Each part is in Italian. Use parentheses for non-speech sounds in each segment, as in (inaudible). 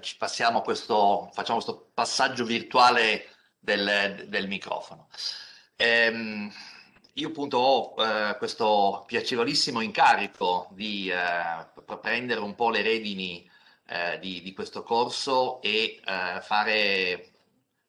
ci passiamo questo, facciamo questo passaggio virtuale del, del microfono. Ehm, io appunto ho eh, questo piacevolissimo incarico di eh, prendere un po' le redini eh, di, di, questo corso e eh, fare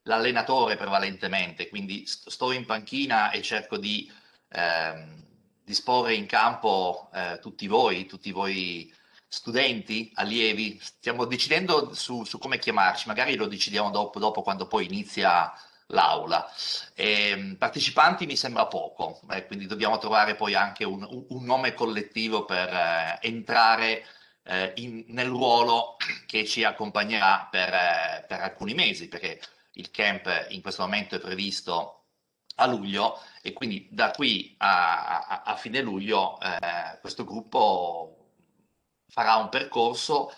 l'allenatore prevalentemente, quindi sto in panchina e cerco di ehm, disporre in campo eh, tutti voi, tutti voi studenti, allievi, stiamo decidendo su, su, come chiamarci, magari lo decidiamo dopo, dopo quando poi inizia l'aula. Eh, partecipanti mi sembra poco, eh, quindi dobbiamo trovare poi anche un, un nome collettivo per eh, entrare eh, in, nel ruolo che ci accompagnerà per, eh, per alcuni mesi, perché il camp in questo momento è previsto a luglio e quindi da qui a, a, a fine luglio eh, questo gruppo farà un percorso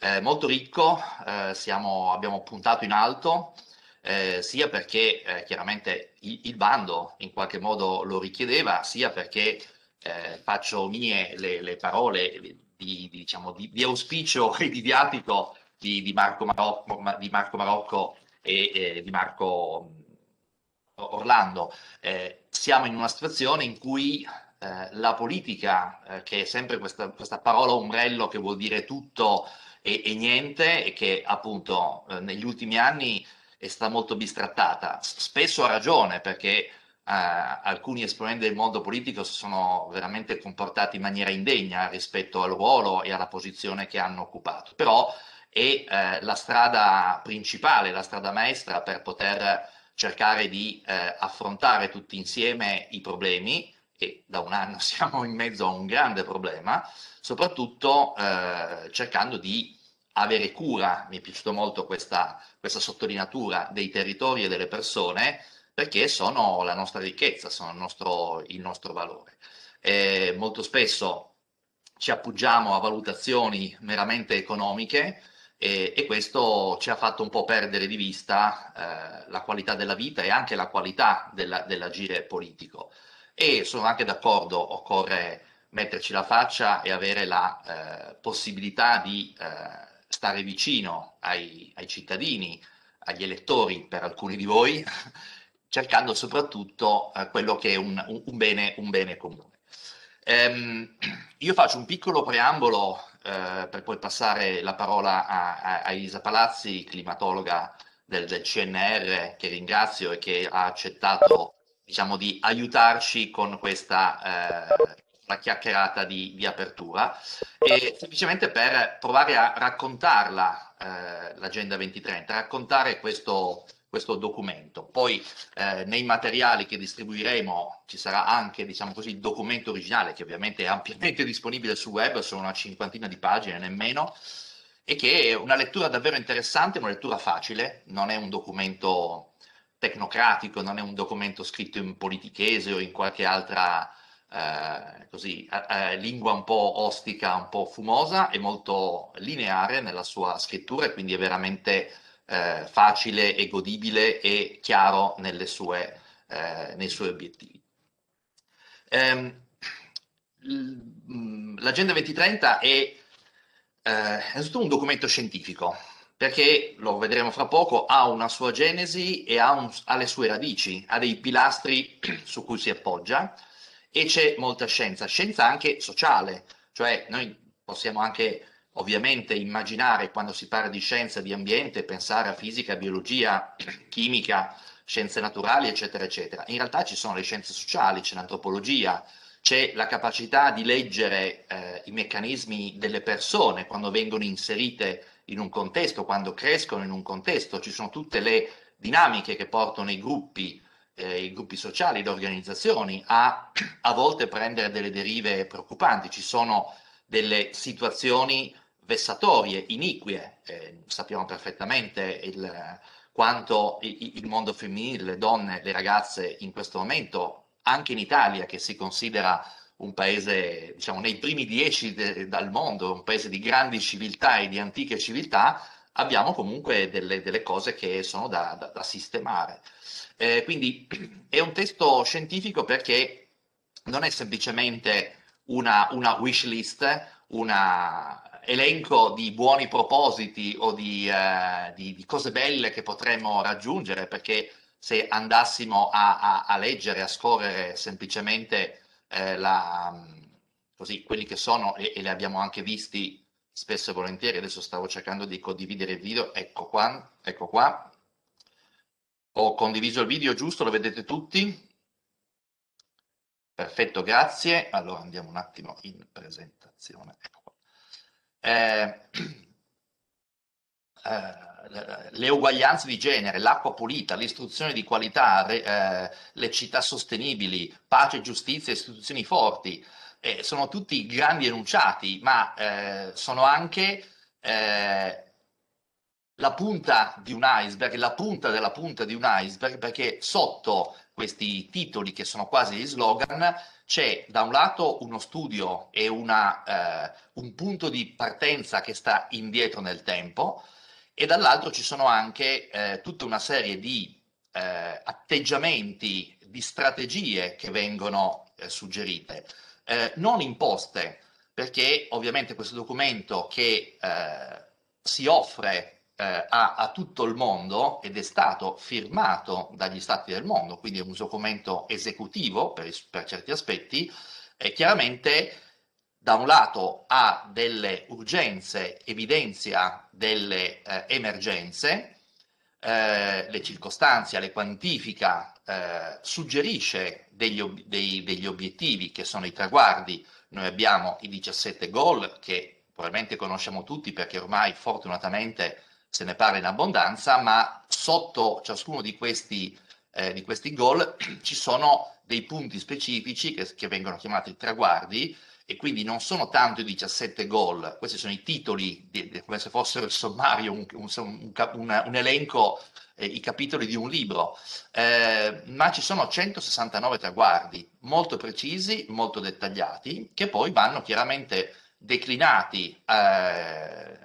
eh, molto ricco, eh, siamo, abbiamo puntato in alto, eh, sia perché eh, chiaramente il, il, bando in qualche modo lo richiedeva, sia perché eh, faccio mie le, le parole di, di, diciamo, di, di, auspicio (laughs) e di viatico di, Marco Marocco, Marco Marocco e, e di Marco Orlando. Eh, siamo in una situazione in cui eh, la politica, eh, che è sempre questa, questa, parola ombrello che vuol dire tutto e, e niente, e che appunto eh, negli ultimi anni è stata molto bistrattata, spesso ha ragione perché Uh, alcuni esponenti del mondo politico si sono veramente comportati in maniera indegna rispetto al ruolo e alla posizione che hanno occupato, però è uh, la strada principale, la strada maestra per poter cercare di affrontare tutti insieme i problemi e da un anno (laughs) siamo in mezzo a un grande problema, soprattutto cercando di avere cura, mi è piaciuta molto questa, questa sottolineatura dei territori e delle persone, perché sono la nostra ricchezza, sono il nostro, il nostro valore. E molto spesso ci appoggiamo a valutazioni meramente economiche e, e, questo ci ha fatto un po' perdere di vista eh, la qualità della vita e anche la qualità della, dell'agire politico. E sono anche d'accordo, occorre metterci la faccia e avere la eh, possibilità di eh, stare vicino ai, ai cittadini, agli elettori per alcuni di voi, (laughs) cercando soprattutto eh, quello che è un, un, bene, un bene, comune. Ehm, (clears throat) io faccio un piccolo preambolo eh, per poi passare la parola a, a, a Elisa Palazzi, climatologa del, del, CNR, che ringrazio e che ha accettato diciamo, di aiutarci con questa eh, chiacchierata di, di, apertura, e semplicemente per provare a raccontarla eh, l'Agenda 2030, raccontare questo, questo documento. Poi eh, nei materiali che distribuiremo ci sarà anche, diciamo così, il documento originale, che ovviamente è ampiamente disponibile sul web, sono una cinquantina di pagine, nemmeno, e che è una lettura davvero interessante, una lettura facile, non è un documento tecnocratico, non è un documento scritto in politichese o in qualche altra eh, così, eh, lingua un po' ostica, un po' fumosa, è molto lineare nella sua scrittura e quindi è veramente eh, facile e godibile e chiaro sue, eh, nei suoi obiettivi. Ehm, mm, L'Agenda 2030 è eh, innanzitutto un documento scientifico, perché, lo vedremo fra poco, ha una sua genesi e ha, un, ha le sue radici, ha dei pilastri (clears throat) su cui si appoggia, e c'è molta scienza, scienza anche sociale, cioè noi possiamo anche ovviamente immaginare quando si parla di scienza di ambiente, pensare a fisica, biologia, (clears throat) chimica, scienze naturali, eccetera, eccetera. In realtà ci sono le scienze sociali, c'è l'antropologia, c'è la capacità di leggere eh, i meccanismi delle persone quando vengono inserite in un contesto, quando crescono in un contesto, ci sono tutte le dinamiche che portano i gruppi eh, i gruppi sociali, le organizzazioni a a volte prendere delle derive preoccupanti. Ci sono delle situazioni vessatorie, inique, eh, sappiamo perfettamente il, quanto il, il mondo femminile, le donne, le ragazze in questo momento, anche in Italia che si considera un paese, diciamo, nei primi dieci de, dal mondo, un paese di grandi civiltà e di antiche civiltà, abbiamo comunque delle, delle cose che sono da, da, da sistemare. Eh, quindi (clears throat) è un testo scientifico perché non è semplicemente una, una wish list, un elenco di buoni propositi o di, eh, di, di, cose belle che potremmo raggiungere, perché se andassimo a, a, a leggere, a scorrere semplicemente eh, la, così, quelli che sono, e, e li abbiamo anche visti spesso e volentieri, adesso stavo cercando di condividere il video, ecco qua, ecco qua, ho condiviso il video giusto, lo vedete tutti? Perfetto, grazie. Allora andiamo un attimo in presentazione. Ecco qua. Eh, (clears throat) eh, le uguaglianze di genere, l'acqua pulita, l'istruzione di qualità, eh, le città sostenibili, pace, giustizia, istituzioni forti, eh, sono tutti grandi enunciati, ma eh, sono anche eh, la punta di un iceberg, la punta della punta di un iceberg, perché sotto questi titoli che sono quasi gli slogan c'è da un lato uno studio e una, eh, un punto di partenza che sta indietro nel tempo e dall'altro ci sono anche eh, tutta una serie di eh, atteggiamenti, di strategie che vengono eh, suggerite. Eh, non imposte, perché ovviamente questo documento che eh, si offre eh, a, a, tutto il mondo ed è stato firmato dagli stati del mondo, quindi è un documento esecutivo per, per certi aspetti, chiaramente da un lato ha delle urgenze, evidenzia delle eh, emergenze, eh, le circostanze, le quantifica, eh, suggerisce degli, ob- dei, degli obiettivi che sono i traguardi. Noi abbiamo i 17 gol che probabilmente conosciamo tutti perché ormai fortunatamente se ne parla in abbondanza, ma sotto ciascuno di questi, eh, di questi goal ci sono dei punti specifici che, che, vengono chiamati traguardi e quindi non sono tanto i 17 gol, questi sono i titoli, di, di, come se fossero il sommario, un, un, un, un elenco eh, i capitoli di un libro, eh, ma ci sono 169 traguardi molto precisi, molto dettagliati, che poi vanno chiaramente declinati, eh,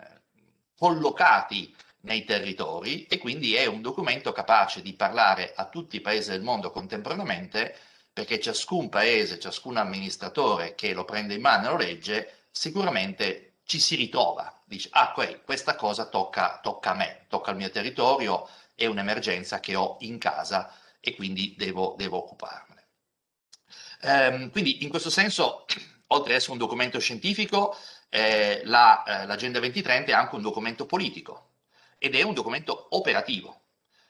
collocati nei territori e quindi è un documento capace di parlare a tutti i paesi del mondo contemporaneamente perché ciascun paese, ciascun amministratore che lo prende in mano e lo legge, sicuramente ci si ritrova, dice, ah, questa cosa tocca, tocca a me, tocca al mio territorio, è un'emergenza che ho in casa e quindi devo, devo occuparmene. Ehm, quindi in questo senso, (clears throat) oltre ad essere un documento scientifico, eh, la, eh, l'Agenda 2030 è anche un documento politico ed è un documento operativo.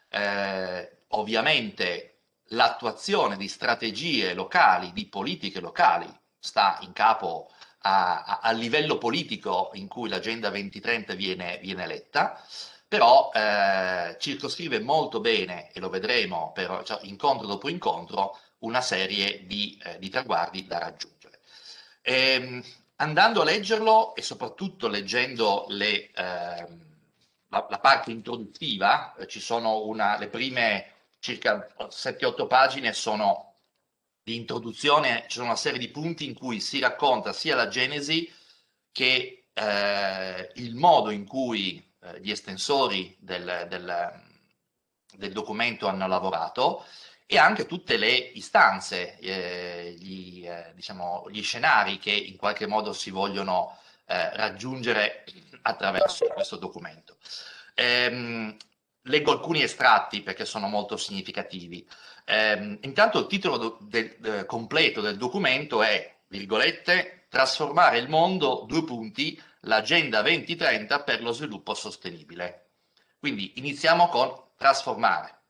Eh, ovviamente l'attuazione di strategie locali, di politiche locali, sta in capo a, a, a livello politico in cui l'Agenda 2030 viene, viene letta, però eh, circoscrive molto bene, e lo vedremo per, cioè, incontro dopo incontro, una serie di, eh, di traguardi da raggiungere. E, ehm, andando a leggerlo e soprattutto leggendo le, eh, la, la, parte introduttiva, eh, ci sono una, le prime circa 7-8 pagine sono di introduzione, ci sono una serie di punti in cui si racconta sia la genesi che eh, il modo in cui eh, gli estensori del, del, del, documento hanno lavorato e anche tutte le istanze, eh, gli, eh, diciamo, gli, scenari che in qualche modo si vogliono eh, raggiungere attraverso questo documento. Ehm, leggo alcuni estratti perché sono molto significativi. Ehm, intanto il titolo del, del, completo del documento è, virgolette, trasformare il mondo, due punti, l'Agenda 2030 per lo sviluppo sostenibile. Quindi iniziamo con trasformare,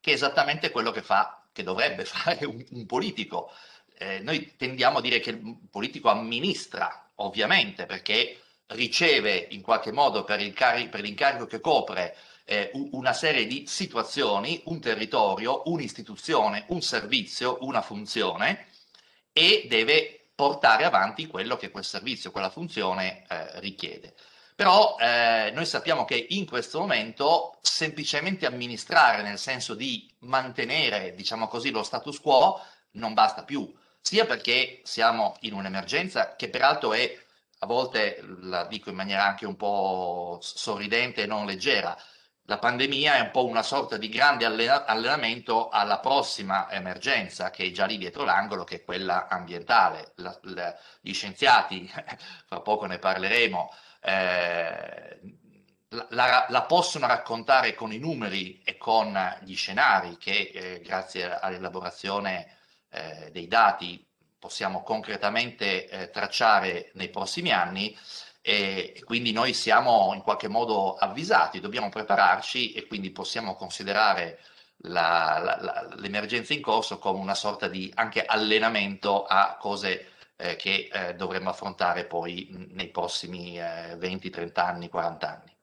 che è esattamente quello che, fa, che dovrebbe (laughs) fare un, un politico. Eh, noi tendiamo a dire che il politico amministra, ovviamente, perché riceve in qualche modo per l'incarico che copre eh, una serie di situazioni, un territorio, un'istituzione, un servizio, una funzione e deve portare avanti quello che quel servizio, quella funzione eh, richiede. Però eh, noi sappiamo che in questo momento semplicemente amministrare nel senso di mantenere, diciamo così, lo status quo non basta più, sia perché siamo in un'emergenza che peraltro è, a volte la dico in maniera anche un po' sorridente e non leggera, la pandemia è un po' una sorta di grande allenamento alla prossima emergenza che è già lì dietro l'angolo, che è quella ambientale. La, la, gli scienziati, (laughs) fra poco ne parleremo, eh, la, la, possono raccontare con i numeri e con gli scenari che eh, grazie all'elaborazione eh, dei dati possiamo concretamente eh, tracciare nei prossimi anni e, quindi noi siamo in qualche modo avvisati, dobbiamo prepararci e quindi possiamo considerare l'emergenza in corso come una sorta di anche allenamento a cose eh, che eh, dovremmo affrontare poi nei prossimi 20, 30 anni, 40 anni.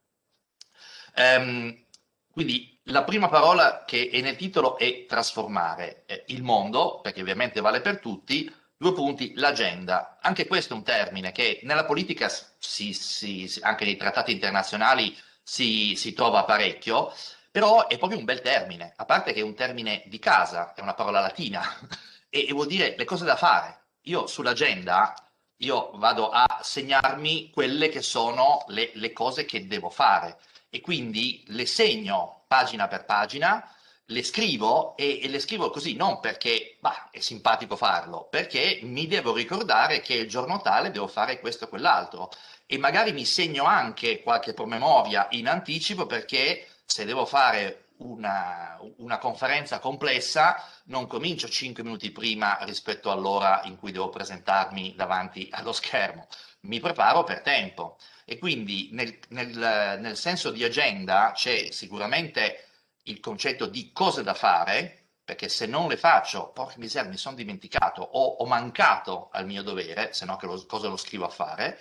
Um, quindi la prima parola che è nel titolo è trasformare eh, il mondo, perché ovviamente vale per tutti, due punti, l'agenda. Anche questo è un termine che nella politica, si, si, anche nei trattati internazionali, si, si trova parecchio, però è proprio un bel termine, a parte che è un termine di casa, è una parola latina, (laughs) e, e vuol dire le cose da fare. Io sull'agenda io vado a segnarmi quelle che sono le, le cose che devo fare e quindi le segno pagina per pagina, le scrivo e, e, le scrivo così non perché bah, è simpatico farlo, perché mi devo ricordare che il giorno tale devo fare questo o quell'altro. E magari mi segno anche qualche promemoria in anticipo perché se devo fare una, una conferenza complessa non comincio 5 minuti prima rispetto all'ora in cui devo presentarmi davanti allo schermo, mi preparo per tempo. E quindi nel, nel, nel senso di agenda c'è sicuramente il concetto di cose da fare, perché se non le faccio, porca miseria, mi sono dimenticato o ho mancato al mio dovere, se no che lo, cosa lo scrivo a fare,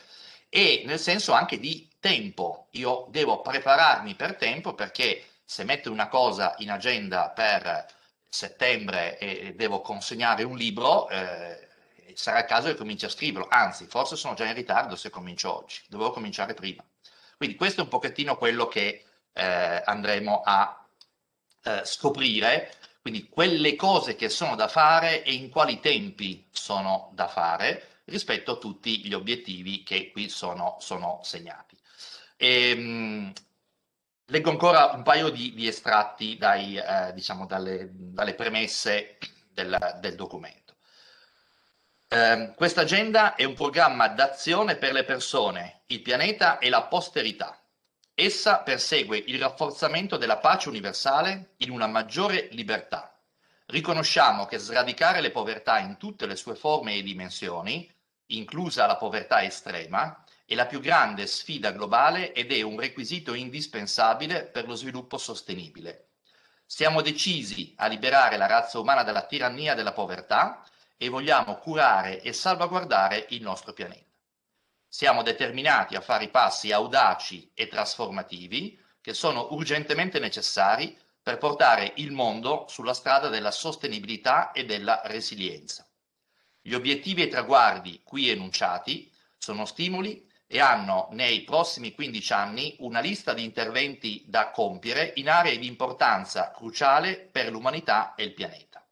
e nel senso anche di tempo. Io devo prepararmi per tempo perché se metto una cosa in agenda per settembre e devo consegnare un libro, eh, sarà il caso che cominci a scriverlo, anzi forse sono già in ritardo se comincio oggi, dovevo cominciare prima. Quindi questo è un pochettino quello che eh, andremo a eh, scoprire, quindi quelle cose che sono da fare e in quali tempi sono da fare rispetto a tutti gli obiettivi che qui sono, sono segnati. E, ehm, mh, leggo ancora un paio di, di estratti dai, eh, diciamo dalle, dalle, premesse del, del documento. Eh, questa agenda è un programma d'azione per le persone, il pianeta e la posterità. Essa persegue il rafforzamento della pace universale in una maggiore libertà. Riconosciamo che sradicare le povertà in tutte le sue forme e dimensioni, inclusa la povertà estrema, è la più grande sfida globale ed è un requisito indispensabile per lo sviluppo sostenibile. Siamo decisi a liberare la razza umana dalla tirannia della povertà e vogliamo curare e salvaguardare il nostro pianeta. Siamo determinati a fare i passi audaci e trasformativi che sono urgentemente necessari per portare il mondo sulla strada della sostenibilità e della resilienza. Gli obiettivi e traguardi qui enunciati sono stimoli e hanno nei prossimi 15 anni una lista di interventi da compiere in aree di importanza cruciale per l'umanità e il pianeta.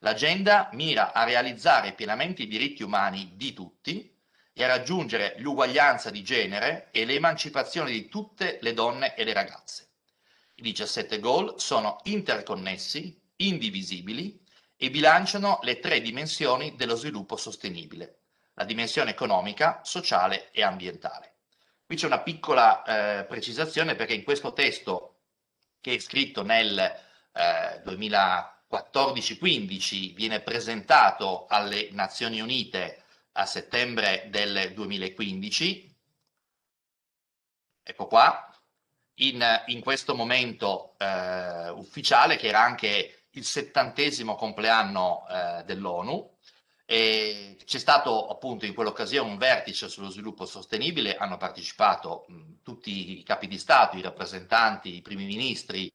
L'agenda mira a realizzare pienamente i diritti umani di tutti e a raggiungere l'uguaglianza di genere e l'emancipazione di tutte le donne e le ragazze. I 17 goal sono interconnessi, indivisibili e bilanciano le tre dimensioni dello sviluppo sostenibile, la dimensione economica, sociale e ambientale. Qui c'è una piccola eh, precisazione perché in questo testo che è scritto nel eh, 2000 14-15 viene presentato alle Nazioni Unite a settembre del 2015. Ecco qua, in, in questo momento eh, ufficiale, che era anche il settantesimo compleanno eh, dell'ONU, c'è stato appunto in quell'occasione un vertice sullo sviluppo sostenibile, hanno partecipato mh, tutti i capi di Stato, i rappresentanti, i primi ministri,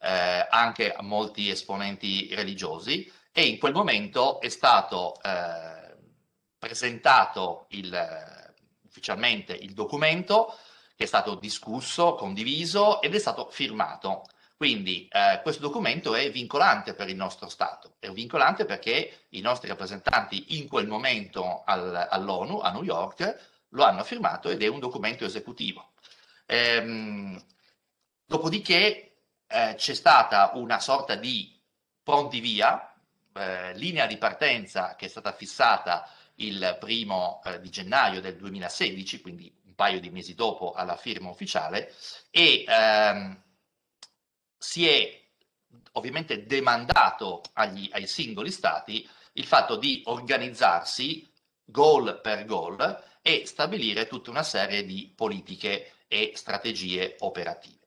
eh, anche molti esponenti religiosi. E in quel momento è stato eh, presentato il, ufficialmente il documento che è stato discusso, condiviso ed è stato firmato. Quindi eh, questo documento è vincolante per il nostro Stato, è vincolante perché i nostri rappresentanti in quel momento al, all'ONU, a New York, lo hanno firmato ed è un documento esecutivo. Ehm, Dopodiché eh, c'è stata una sorta di pronti via, eh, linea di partenza che è stata fissata il primo eh, di gennaio del 2016, quindi un paio di mesi dopo alla firma ufficiale, e ehm, si è ovviamente demandato agli, ai singoli stati il fatto di organizzarsi goal per goal e stabilire tutta una serie di politiche e strategie operative.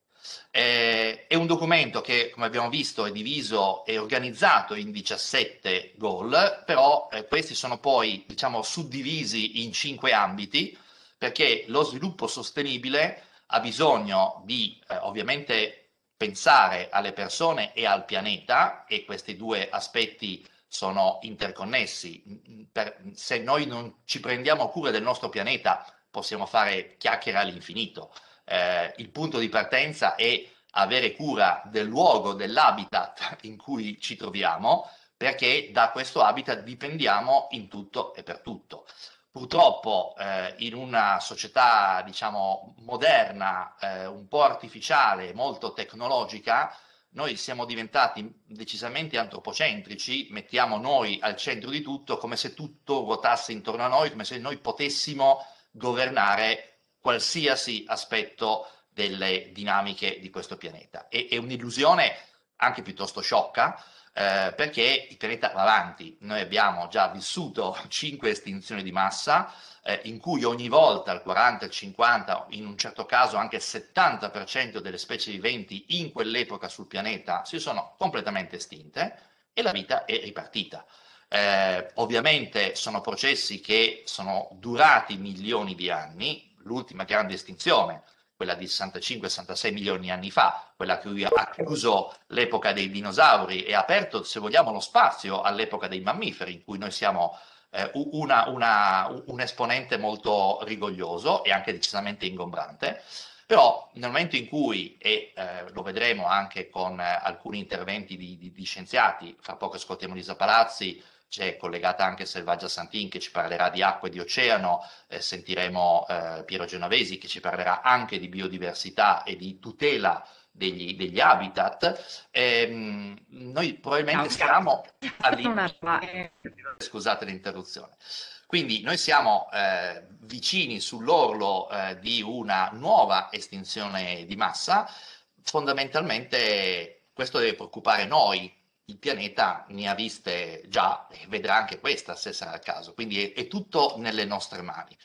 Eh, è un documento che, come abbiamo visto, è diviso e organizzato in 17 goal, però eh, questi sono poi, diciamo, suddivisi in cinque ambiti, perché lo sviluppo sostenibile ha bisogno di, eh, ovviamente, pensare alle persone e al pianeta, e questi due aspetti sono interconnessi. Per, se noi non ci prendiamo cura del nostro pianeta, possiamo fare chiacchiere all'infinito eh, il punto di partenza è avere cura del luogo, dell'habitat in cui ci troviamo, perché da questo habitat dipendiamo in tutto e per tutto. Purtroppo eh, in una società, diciamo, moderna, eh, un po' artificiale, molto tecnologica, noi siamo diventati decisamente antropocentrici, mettiamo noi al centro di tutto, come se tutto ruotasse intorno a noi, come se noi potessimo governare qualsiasi aspetto delle dinamiche di questo pianeta. E, è un'illusione anche piuttosto sciocca, eh, perché il pianeta va avanti. Noi abbiamo già vissuto (laughs) cinque estinzioni di massa, eh, in cui ogni volta il 40, il 50, in un certo caso anche il 70% delle specie viventi in quell'epoca sul pianeta si sono completamente estinte e la vita è ripartita. Eh, ovviamente sono processi che sono durati milioni di anni, l'ultima grande estinzione, quella di 65-66 milioni di anni fa, quella che ha chiuso l'epoca dei dinosauri e ha aperto, se vogliamo, lo spazio all'epoca dei mammiferi, in cui noi siamo eh, una, una, un esponente molto rigoglioso e anche decisamente ingombrante. Però nel momento in cui, e eh, lo vedremo anche con eh, alcuni interventi di, di, di, scienziati, fra poco ascoltiamo Lisa Palazzi, c'è collegata anche Selvaggia Santin che ci parlerà di acqua e di oceano, eh, sentiremo eh, Piero Genovesi che ci parlerà anche di biodiversità e di tutela degli, degli habitat. Eh, noi probabilmente siamo all'interno... (laughs) Scusate l'interruzione. Quindi noi siamo eh, vicini sull'orlo eh, di una nuova estinzione di massa, fondamentalmente questo deve preoccupare noi il pianeta ne ha viste già e vedrà anche questa se sarà il caso, quindi è, è tutto nelle nostre mani.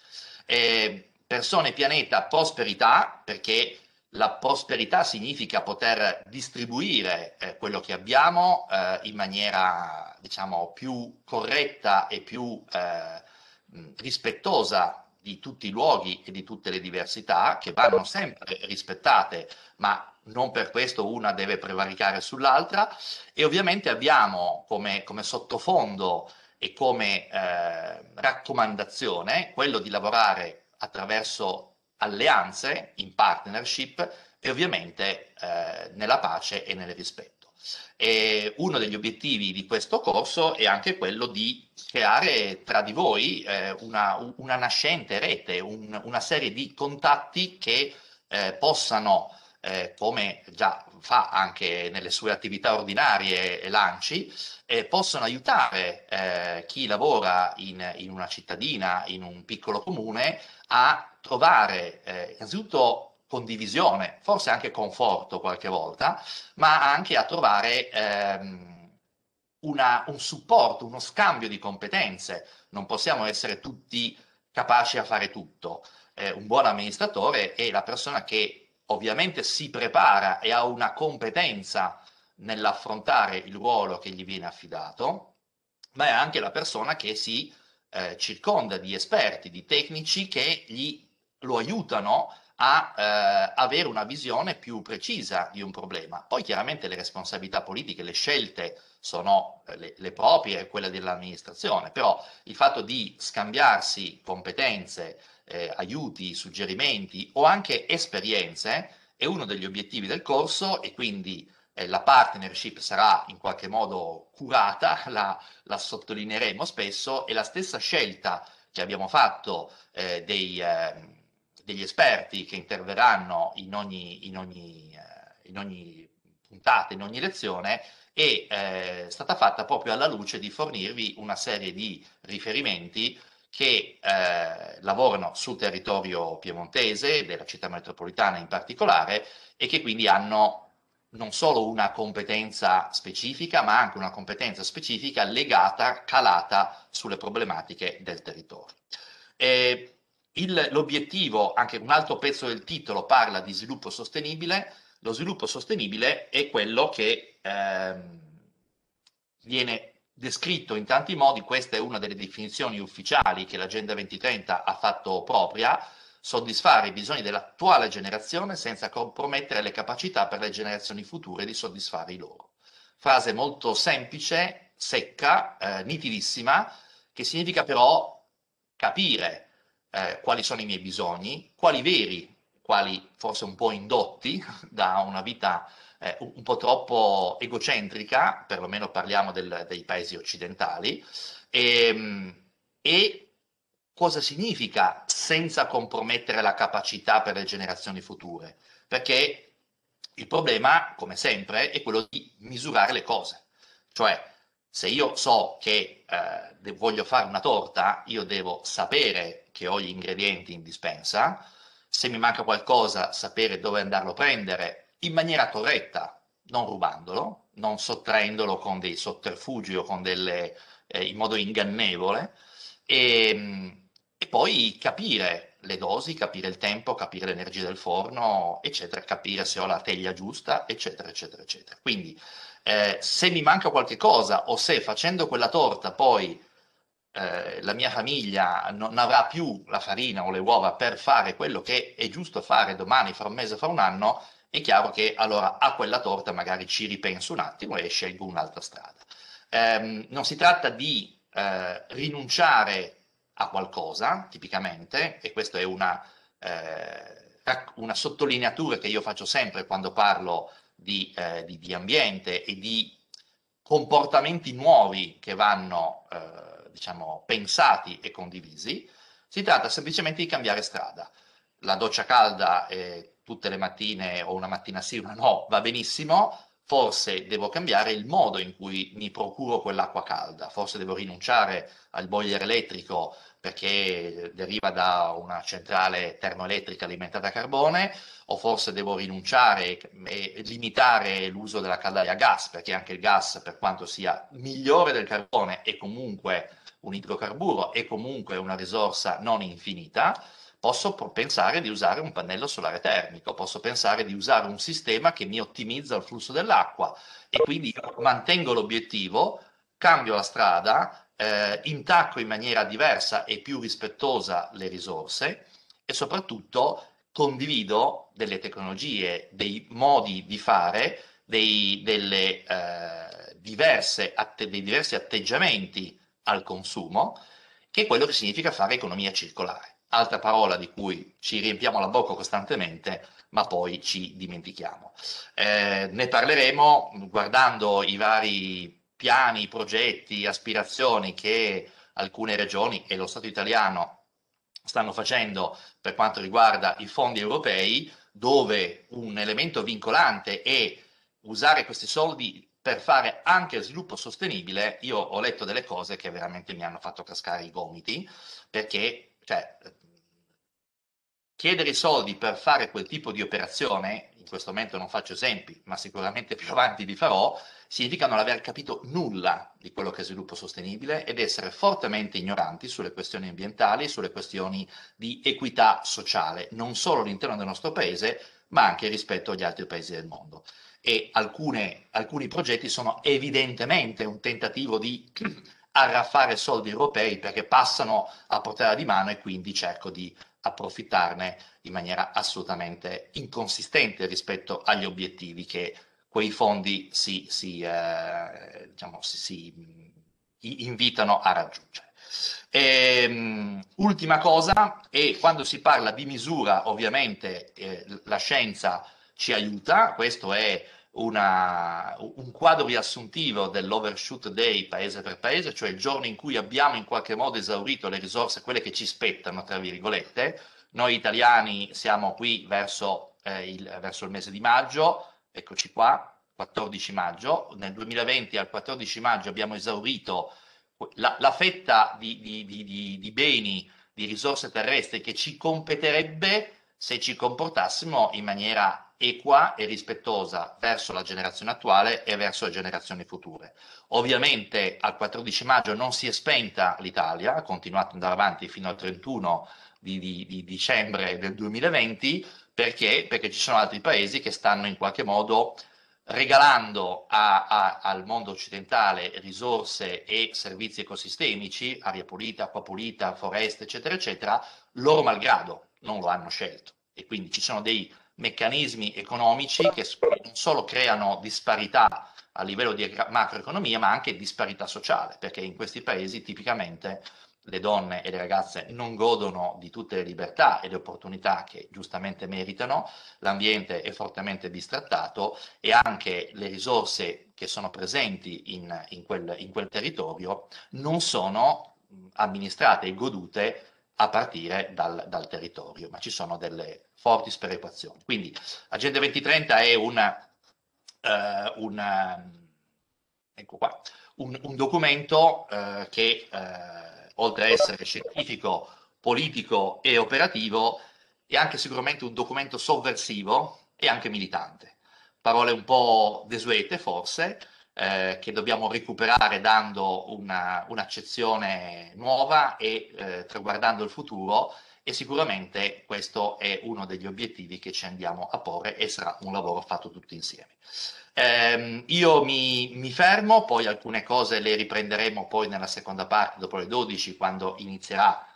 Eh, persone, pianeta, prosperità, perché la prosperità significa poter distribuire eh, quello che abbiamo eh, in maniera, diciamo, più corretta e più eh, rispettosa di tutti i luoghi e di tutte le diversità, che vanno sempre rispettate, ma non per questo una deve prevaricare sull'altra e ovviamente abbiamo come, come sottofondo e come eh, raccomandazione quello di lavorare attraverso alleanze in partnership e ovviamente eh, nella pace e nel rispetto. E uno degli obiettivi di questo corso è anche quello di creare tra di voi eh, una, una, nascente rete, un, una serie di contatti che eh, possano eh, come già fa anche nelle sue attività ordinarie e lanci, eh, possono aiutare eh, chi lavora in, in, una cittadina, in un piccolo comune, a trovare eh, innanzitutto condivisione, forse anche conforto qualche volta, ma anche a trovare ehm, una, un supporto, uno scambio di competenze. Non possiamo essere tutti capaci a fare tutto. Eh, un buon amministratore è la persona che ovviamente si prepara e ha una competenza nell'affrontare il ruolo che gli viene affidato, ma è anche la persona che si eh, circonda di esperti, di tecnici che gli lo aiutano a eh, avere una visione più precisa di un problema. Poi chiaramente le responsabilità politiche, le scelte sono eh, le, le proprie e quelle dell'amministrazione, però il fatto di scambiarsi competenze, eh, aiuti, suggerimenti o anche esperienze è uno degli obiettivi del corso e quindi eh, la partnership sarà in qualche modo curata, (laughs) la, la, sottolineeremo spesso e la stessa scelta che abbiamo fatto eh, dei, ehm, degli esperti che interverranno in ogni, in ogni, eh, in ogni puntata, in ogni lezione, è eh, stata fatta proprio alla luce di fornirvi una serie di riferimenti che eh, lavorano sul territorio piemontese, della città metropolitana in particolare, e che quindi hanno non solo una competenza specifica, ma anche una competenza specifica legata, calata sulle problematiche del territorio. Eh, l'obiettivo, anche un altro pezzo del titolo parla di sviluppo sostenibile, lo sviluppo sostenibile è quello che ehm, viene descritto in tanti modi, questa è una delle definizioni ufficiali che l'Agenda 2030 ha fatto propria, soddisfare i bisogni dell'attuale generazione senza compromettere le capacità per le generazioni future di soddisfare i loro. Frase molto semplice, secca, eh, nitidissima, che significa però capire eh, quali sono i miei bisogni, quali veri, quali forse un po' indotti (laughs) da una vita eh, un po' troppo egocentrica, perlomeno parliamo del, dei paesi occidentali, e, ehm, e cosa significa senza compromettere la capacità per le generazioni future, perché il problema, come sempre, è quello di misurare le cose. Cioè, se io so che eh, voglio fare una torta, io devo sapere che ho gli ingredienti in dispensa, se mi manca qualcosa, sapere dove andarlo a prendere in maniera corretta, non rubandolo, non sottraendolo con dei sotterfugi o con delle, eh, in modo ingannevole, e, ehm, e poi capire le dosi, capire il tempo, capire l'energia del forno, eccetera, capire se ho la teglia giusta, eccetera, eccetera, eccetera. Quindi eh, se mi manca qualche cosa o se facendo quella torta poi eh, la mia famiglia non avrà più la farina o le uova per fare quello che è giusto fare domani, fra un mese, fra un anno, è chiaro che allora a quella torta magari ci ripenso un attimo e scelgo un'altra strada. Eh, non si tratta di eh, rinunciare a qualcosa, tipicamente, e questa è una, eh, una, sottolineatura che io faccio sempre quando parlo di, eh, di, di ambiente e di comportamenti nuovi che vanno, eh, diciamo, pensati e condivisi, si tratta semplicemente di cambiare strada. La doccia calda tutte le mattine o una mattina sì, una no, va benissimo, forse devo cambiare il modo in cui mi procuro quell'acqua calda, forse devo rinunciare al boiler elettrico perché deriva da una centrale termoelettrica alimentata a carbone, o forse devo rinunciare e limitare l'uso della caldaia a gas, perché anche il gas, per quanto sia migliore del carbone, è comunque un idrocarburo, è comunque una risorsa non infinita, posso pensare di usare un pannello solare termico, posso pensare di usare un sistema che mi ottimizza il flusso dell'acqua e quindi mantengo l'obiettivo, cambio la strada, eh, intacco in maniera diversa e più rispettosa le risorse e soprattutto condivido delle tecnologie, dei modi di fare, dei, delle, eh, diverse, atte, dei diversi atteggiamenti al consumo, che è quello che significa fare economia circolare altra parola di cui ci riempiamo la bocca costantemente, ma poi ci dimentichiamo. Eh, ne parleremo guardando i vari piani, progetti, aspirazioni che alcune regioni e lo Stato italiano stanno facendo per quanto riguarda i fondi europei, dove un elemento vincolante è usare questi soldi per fare anche sviluppo sostenibile, io ho letto delle cose che veramente mi hanno fatto cascare i gomiti, perché cioè, chiedere soldi per fare quel tipo di operazione, in questo momento non faccio esempi, ma sicuramente più avanti li farò, significa non aver capito nulla di quello che è sviluppo sostenibile ed essere fortemente ignoranti sulle questioni ambientali, sulle questioni di equità sociale, non solo all'interno del nostro paese, ma anche rispetto agli altri paesi del mondo. E alcune, alcuni progetti sono evidentemente un tentativo di (clears throat) arraffare soldi europei perché passano a portata di mano e quindi cerco di approfittarne in maniera assolutamente inconsistente rispetto agli obiettivi che quei fondi si, si, eh, diciamo, si, si invitano a raggiungere. E, um, ultima cosa, e quando si parla di misura, ovviamente eh, la scienza ci aiuta, questo è una, un quadro riassuntivo dell'overshoot day paese per paese, cioè il giorno in cui abbiamo in qualche modo esaurito le risorse, quelle che ci spettano, tra virgolette. Noi italiani siamo qui verso, eh, il, verso il mese di maggio, eccoci qua, 14 maggio, nel 2020 al 14 maggio abbiamo esaurito la, la fetta di, di, di, di beni, di risorse terrestri che ci competerebbe se ci comportassimo in maniera equa e rispettosa verso la generazione attuale e verso le generazioni future. Ovviamente al 14 maggio non si è spenta l'Italia, ha continuato ad andare avanti fino al 31 di, di, di dicembre del 2020, perché? Perché ci sono altri paesi che stanno in qualche modo regalando a, a, al mondo occidentale risorse e servizi ecosistemici, aria pulita, acqua pulita, foreste, eccetera, eccetera, loro malgrado non lo hanno scelto. E quindi ci sono dei meccanismi economici che non solo creano disparità a livello di macroeconomia, ma anche disparità sociale, perché in questi paesi tipicamente le donne e le ragazze non godono di tutte le libertà e le opportunità che giustamente meritano, l'ambiente è fortemente bistrattato e anche le risorse che sono presenti in, in, quel, in quel territorio non sono amministrate e godute a partire dal, dal, territorio, ma ci sono delle forti sperequazioni. Quindi Agenda 2030 è una, uh, una, ecco qua, un, un documento uh, che uh, oltre a essere scientifico, politico e operativo, è anche sicuramente un documento sovversivo e anche militante. Parole un po' desuete forse, eh, che dobbiamo recuperare dando una, un'accezione nuova e eh, traguardando il futuro e sicuramente questo è uno degli obiettivi che ci andiamo a porre e sarà un lavoro fatto tutti insieme. Eh, io mi, mi, fermo, poi alcune cose le riprenderemo poi nella seconda parte, dopo le 12, quando inizierà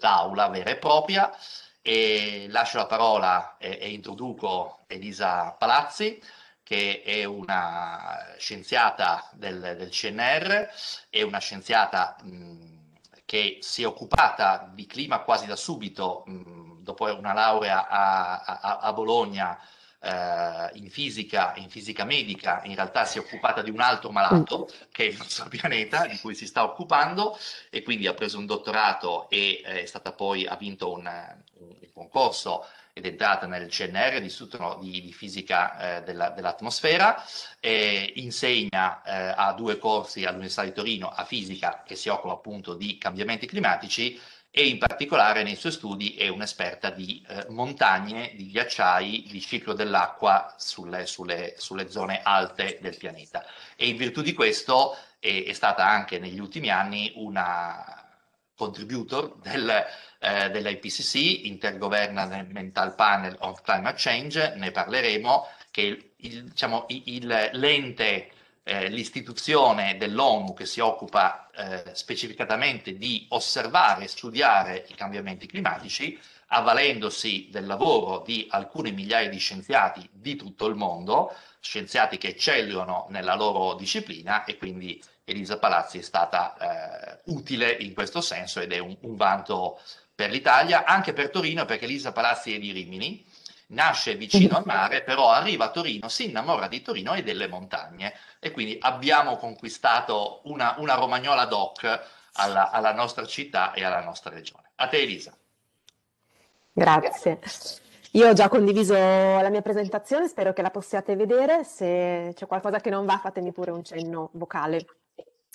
l'aula vera e propria. E lascio la parola e, e introduco Elisa Palazzi, che è una scienziata del, del CNR, è una scienziata mh, che si è occupata di clima quasi da subito, mh, dopo una laurea a, a, a Bologna eh, in fisica, in fisica medica, in realtà si è occupata di un altro malato che è il nostro pianeta, di cui si sta occupando, e quindi ha preso un dottorato e eh, è stata poi, ha vinto un, un concorso ed è entrata nel CNR, l'Istituto di, di Fisica eh, della, dell'Atmosfera, eh, insegna eh, a due corsi all'Università di Torino a fisica che si occupa appunto di cambiamenti climatici e in particolare nei suoi studi è un'esperta di eh, montagne, di ghiacciai, di ciclo dell'acqua sulle, sulle, sulle, zone alte del pianeta. E in virtù di questo è, è stata anche negli ultimi anni una contributor del, eh, dell'IPCC, Intergovernmental Panel on Climate Change, ne parleremo, che il, diciamo, il, l'ente eh, l'istituzione dell'ONU che si occupa eh, specificatamente di osservare e studiare i cambiamenti climatici, avvalendosi del lavoro di alcune migliaia di scienziati di tutto il mondo, scienziati che eccellono nella loro disciplina e quindi Elisa Palazzi è stata eh, utile in questo senso ed è un, un vanto per l'Italia, anche per Torino perché Elisa Palazzi è di Rimini, nasce vicino al mare, però arriva a Torino, si innamora di Torino e delle montagne e quindi abbiamo conquistato una, una romagnola doc alla, alla, nostra città e alla nostra regione. A te Elisa. Grazie. Io ho già condiviso la mia presentazione, spero che la possiate vedere. Se c'è qualcosa che non va, fatemi pure un cenno vocale.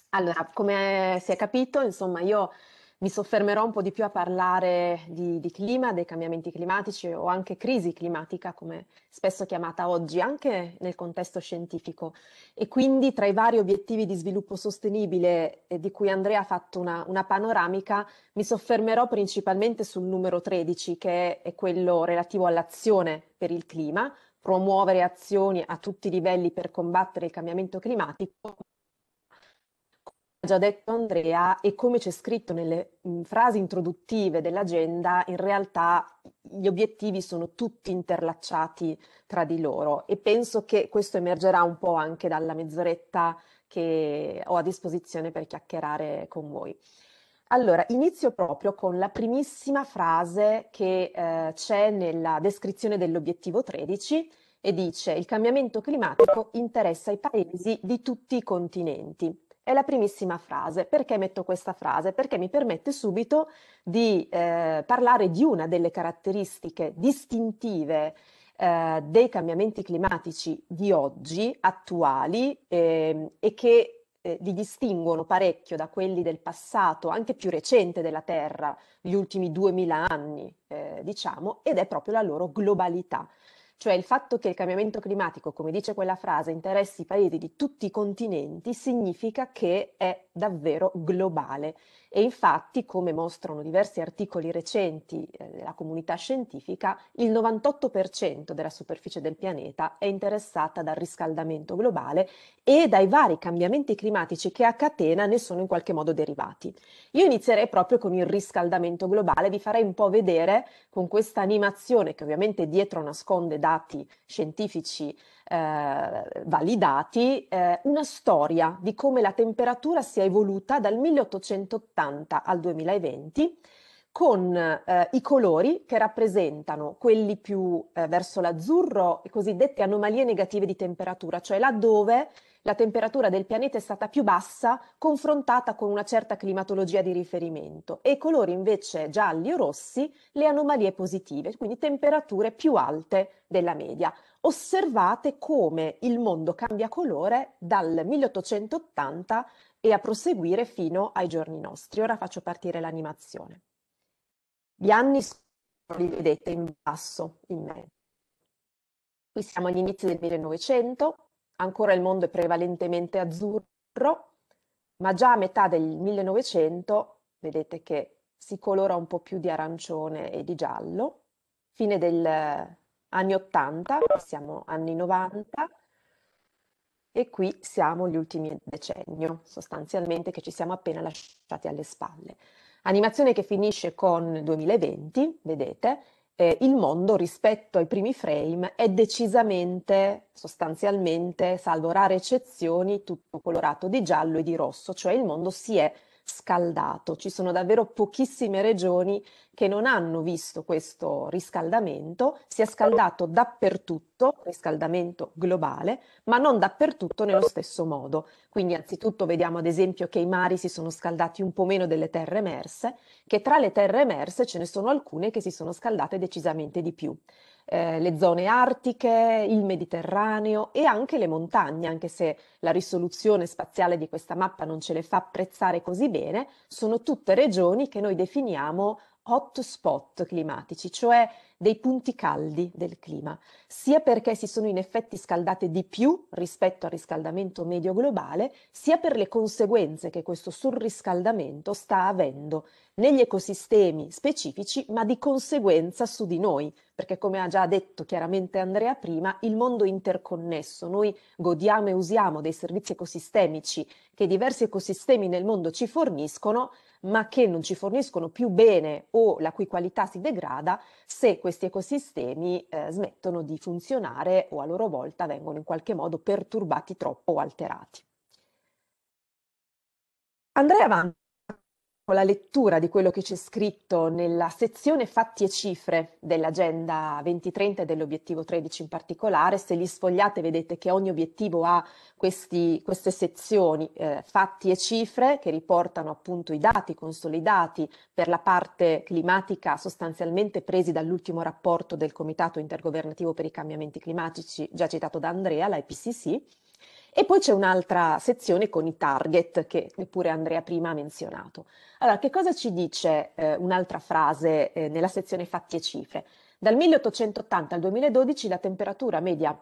Allora, come si è capito, insomma, io mi soffermerò un po' di più a parlare di, di, clima, dei cambiamenti climatici o anche crisi climatica, come spesso chiamata oggi, anche nel contesto scientifico. E quindi tra i vari obiettivi di sviluppo sostenibile eh, di cui Andrea ha fatto una, una, panoramica, mi soffermerò principalmente sul numero 13, che è quello relativo all'azione per il clima, promuovere azioni a tutti i livelli per combattere il cambiamento climatico, già detto Andrea e come c'è scritto nelle mh, frasi introduttive dell'agenda, in realtà gli obiettivi sono tutti interlacciati tra di loro e penso che questo emergerà un po' anche dalla mezz'oretta che ho a disposizione per chiacchierare con voi. Allora, inizio proprio con la primissima frase che eh, c'è nella descrizione dell'obiettivo 13 e dice il cambiamento climatico interessa i paesi di tutti i continenti è la primissima frase. Perché metto questa frase? Perché mi permette subito di eh, parlare di una delle caratteristiche distintive eh, dei cambiamenti climatici di oggi, attuali, eh, e che eh, li distinguono parecchio da quelli del passato, anche più recente della Terra, gli ultimi 2000 anni, eh, diciamo, ed è proprio la loro globalità. Cioè il fatto che il cambiamento climatico, come dice quella frase, interessi i paesi di tutti i continenti, significa che è davvero globale e infatti, come mostrano diversi articoli recenti eh, della comunità scientifica, il 98% della superficie del pianeta è interessata dal riscaldamento globale e dai vari cambiamenti climatici che a catena ne sono in qualche modo derivati. Io inizierei proprio con il riscaldamento globale, vi farei un po' vedere con questa animazione che ovviamente dietro nasconde dati scientifici eh, validati eh, una storia di come la temperatura sia evoluta dal 1880 al 2020 con eh, i colori che rappresentano quelli più eh, verso l'azzurro, le cosiddette anomalie negative di temperatura, cioè laddove la temperatura del pianeta è stata più bassa confrontata con una certa climatologia di riferimento e i colori invece gialli o rossi le anomalie positive, quindi temperature più alte della media. Osservate come il mondo cambia colore dal 1880 e a proseguire fino ai giorni nostri. Ora faccio partire l'animazione. Gli anni li vedete in basso in me. Qui siamo agli inizi del 1900, ancora il mondo è prevalentemente azzurro, ma già a metà del 1900 vedete che si colora un po' più di arancione e di giallo. Fine degli anni 80, siamo anni 90 e qui siamo gli ultimi decennio, sostanzialmente che ci siamo appena lasciati alle spalle. Animazione che finisce con 2020, vedete, eh, il mondo rispetto ai primi frame è decisamente, sostanzialmente, salvo rare eccezioni, tutto colorato di giallo e di rosso, cioè il mondo si è scaldato. Ci sono davvero pochissime regioni che non hanno visto questo riscaldamento, si è scaldato dappertutto, riscaldamento globale, ma non dappertutto nello stesso modo. Quindi anzitutto vediamo ad esempio che i mari si sono scaldati un po' meno delle terre emerse, che tra le terre emerse ce ne sono alcune che si sono scaldate decisamente di più. Eh, le zone artiche, il Mediterraneo e anche le montagne, anche se la risoluzione spaziale di questa mappa non ce le fa apprezzare così bene, sono tutte regioni che noi definiamo hotspot climatici, cioè dei punti caldi del clima, sia perché si sono in effetti scaldate di più rispetto al riscaldamento medio globale, sia per le conseguenze che questo surriscaldamento sta avendo negli ecosistemi specifici, ma di conseguenza su di noi, perché come ha già detto chiaramente Andrea prima, il mondo è interconnesso, noi godiamo e usiamo dei servizi ecosistemici che diversi ecosistemi nel mondo ci forniscono, ma che non ci forniscono più bene o la cui qualità si degrada se questi ecosistemi eh, smettono di funzionare o a loro volta vengono in qualche modo perturbati troppo o alterati. Andrei avanti con la lettura di quello che c'è scritto nella sezione fatti e cifre dell'agenda 2030 e dell'obiettivo 13 in particolare. Se li sfogliate vedete che ogni obiettivo ha questi, queste sezioni eh, fatti e cifre che riportano appunto i dati consolidati per la parte climatica sostanzialmente presi dall'ultimo rapporto del Comitato Intergovernativo per i cambiamenti climatici già citato da Andrea, la IPCC e poi c'è un'altra sezione con i target che pure Andrea prima ha menzionato. Allora, che cosa ci dice eh, un'altra frase eh, nella sezione fatti e cifre? Dal 1880 al 2012 la temperatura media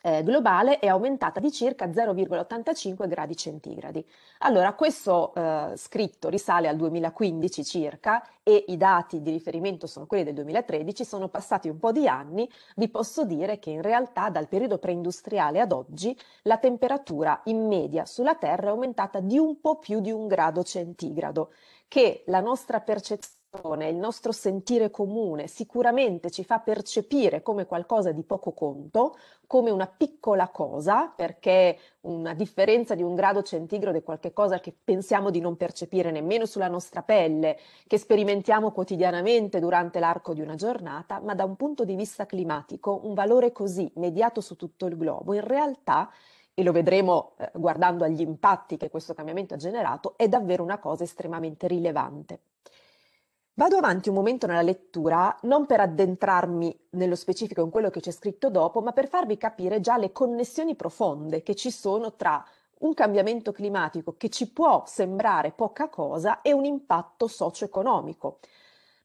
eh, globale è aumentata di circa 0,85 gradi centigradi. Allora, questo eh, scritto risale al 2015 circa e i dati di riferimento sono quelli del 2013, sono passati un po' di anni, vi posso dire che in realtà dal periodo preindustriale ad oggi la temperatura in media sulla Terra è aumentata di un po' più di un grado centigrado, che la nostra percezione il nostro sentire comune sicuramente ci fa percepire come qualcosa di poco conto, come una piccola cosa, perché una differenza di un grado centigrado è qualcosa che pensiamo di non percepire nemmeno sulla nostra pelle, che sperimentiamo quotidianamente durante l'arco di una giornata, ma da un punto di vista climatico un valore così mediato su tutto il globo in realtà e lo vedremo eh, guardando agli impatti che questo cambiamento ha generato, è davvero una cosa estremamente rilevante. Vado avanti un momento nella lettura, non per addentrarmi nello specifico in quello che c'è scritto dopo, ma per farvi capire già le connessioni profonde che ci sono tra un cambiamento climatico che ci può sembrare poca cosa e un impatto socio-economico.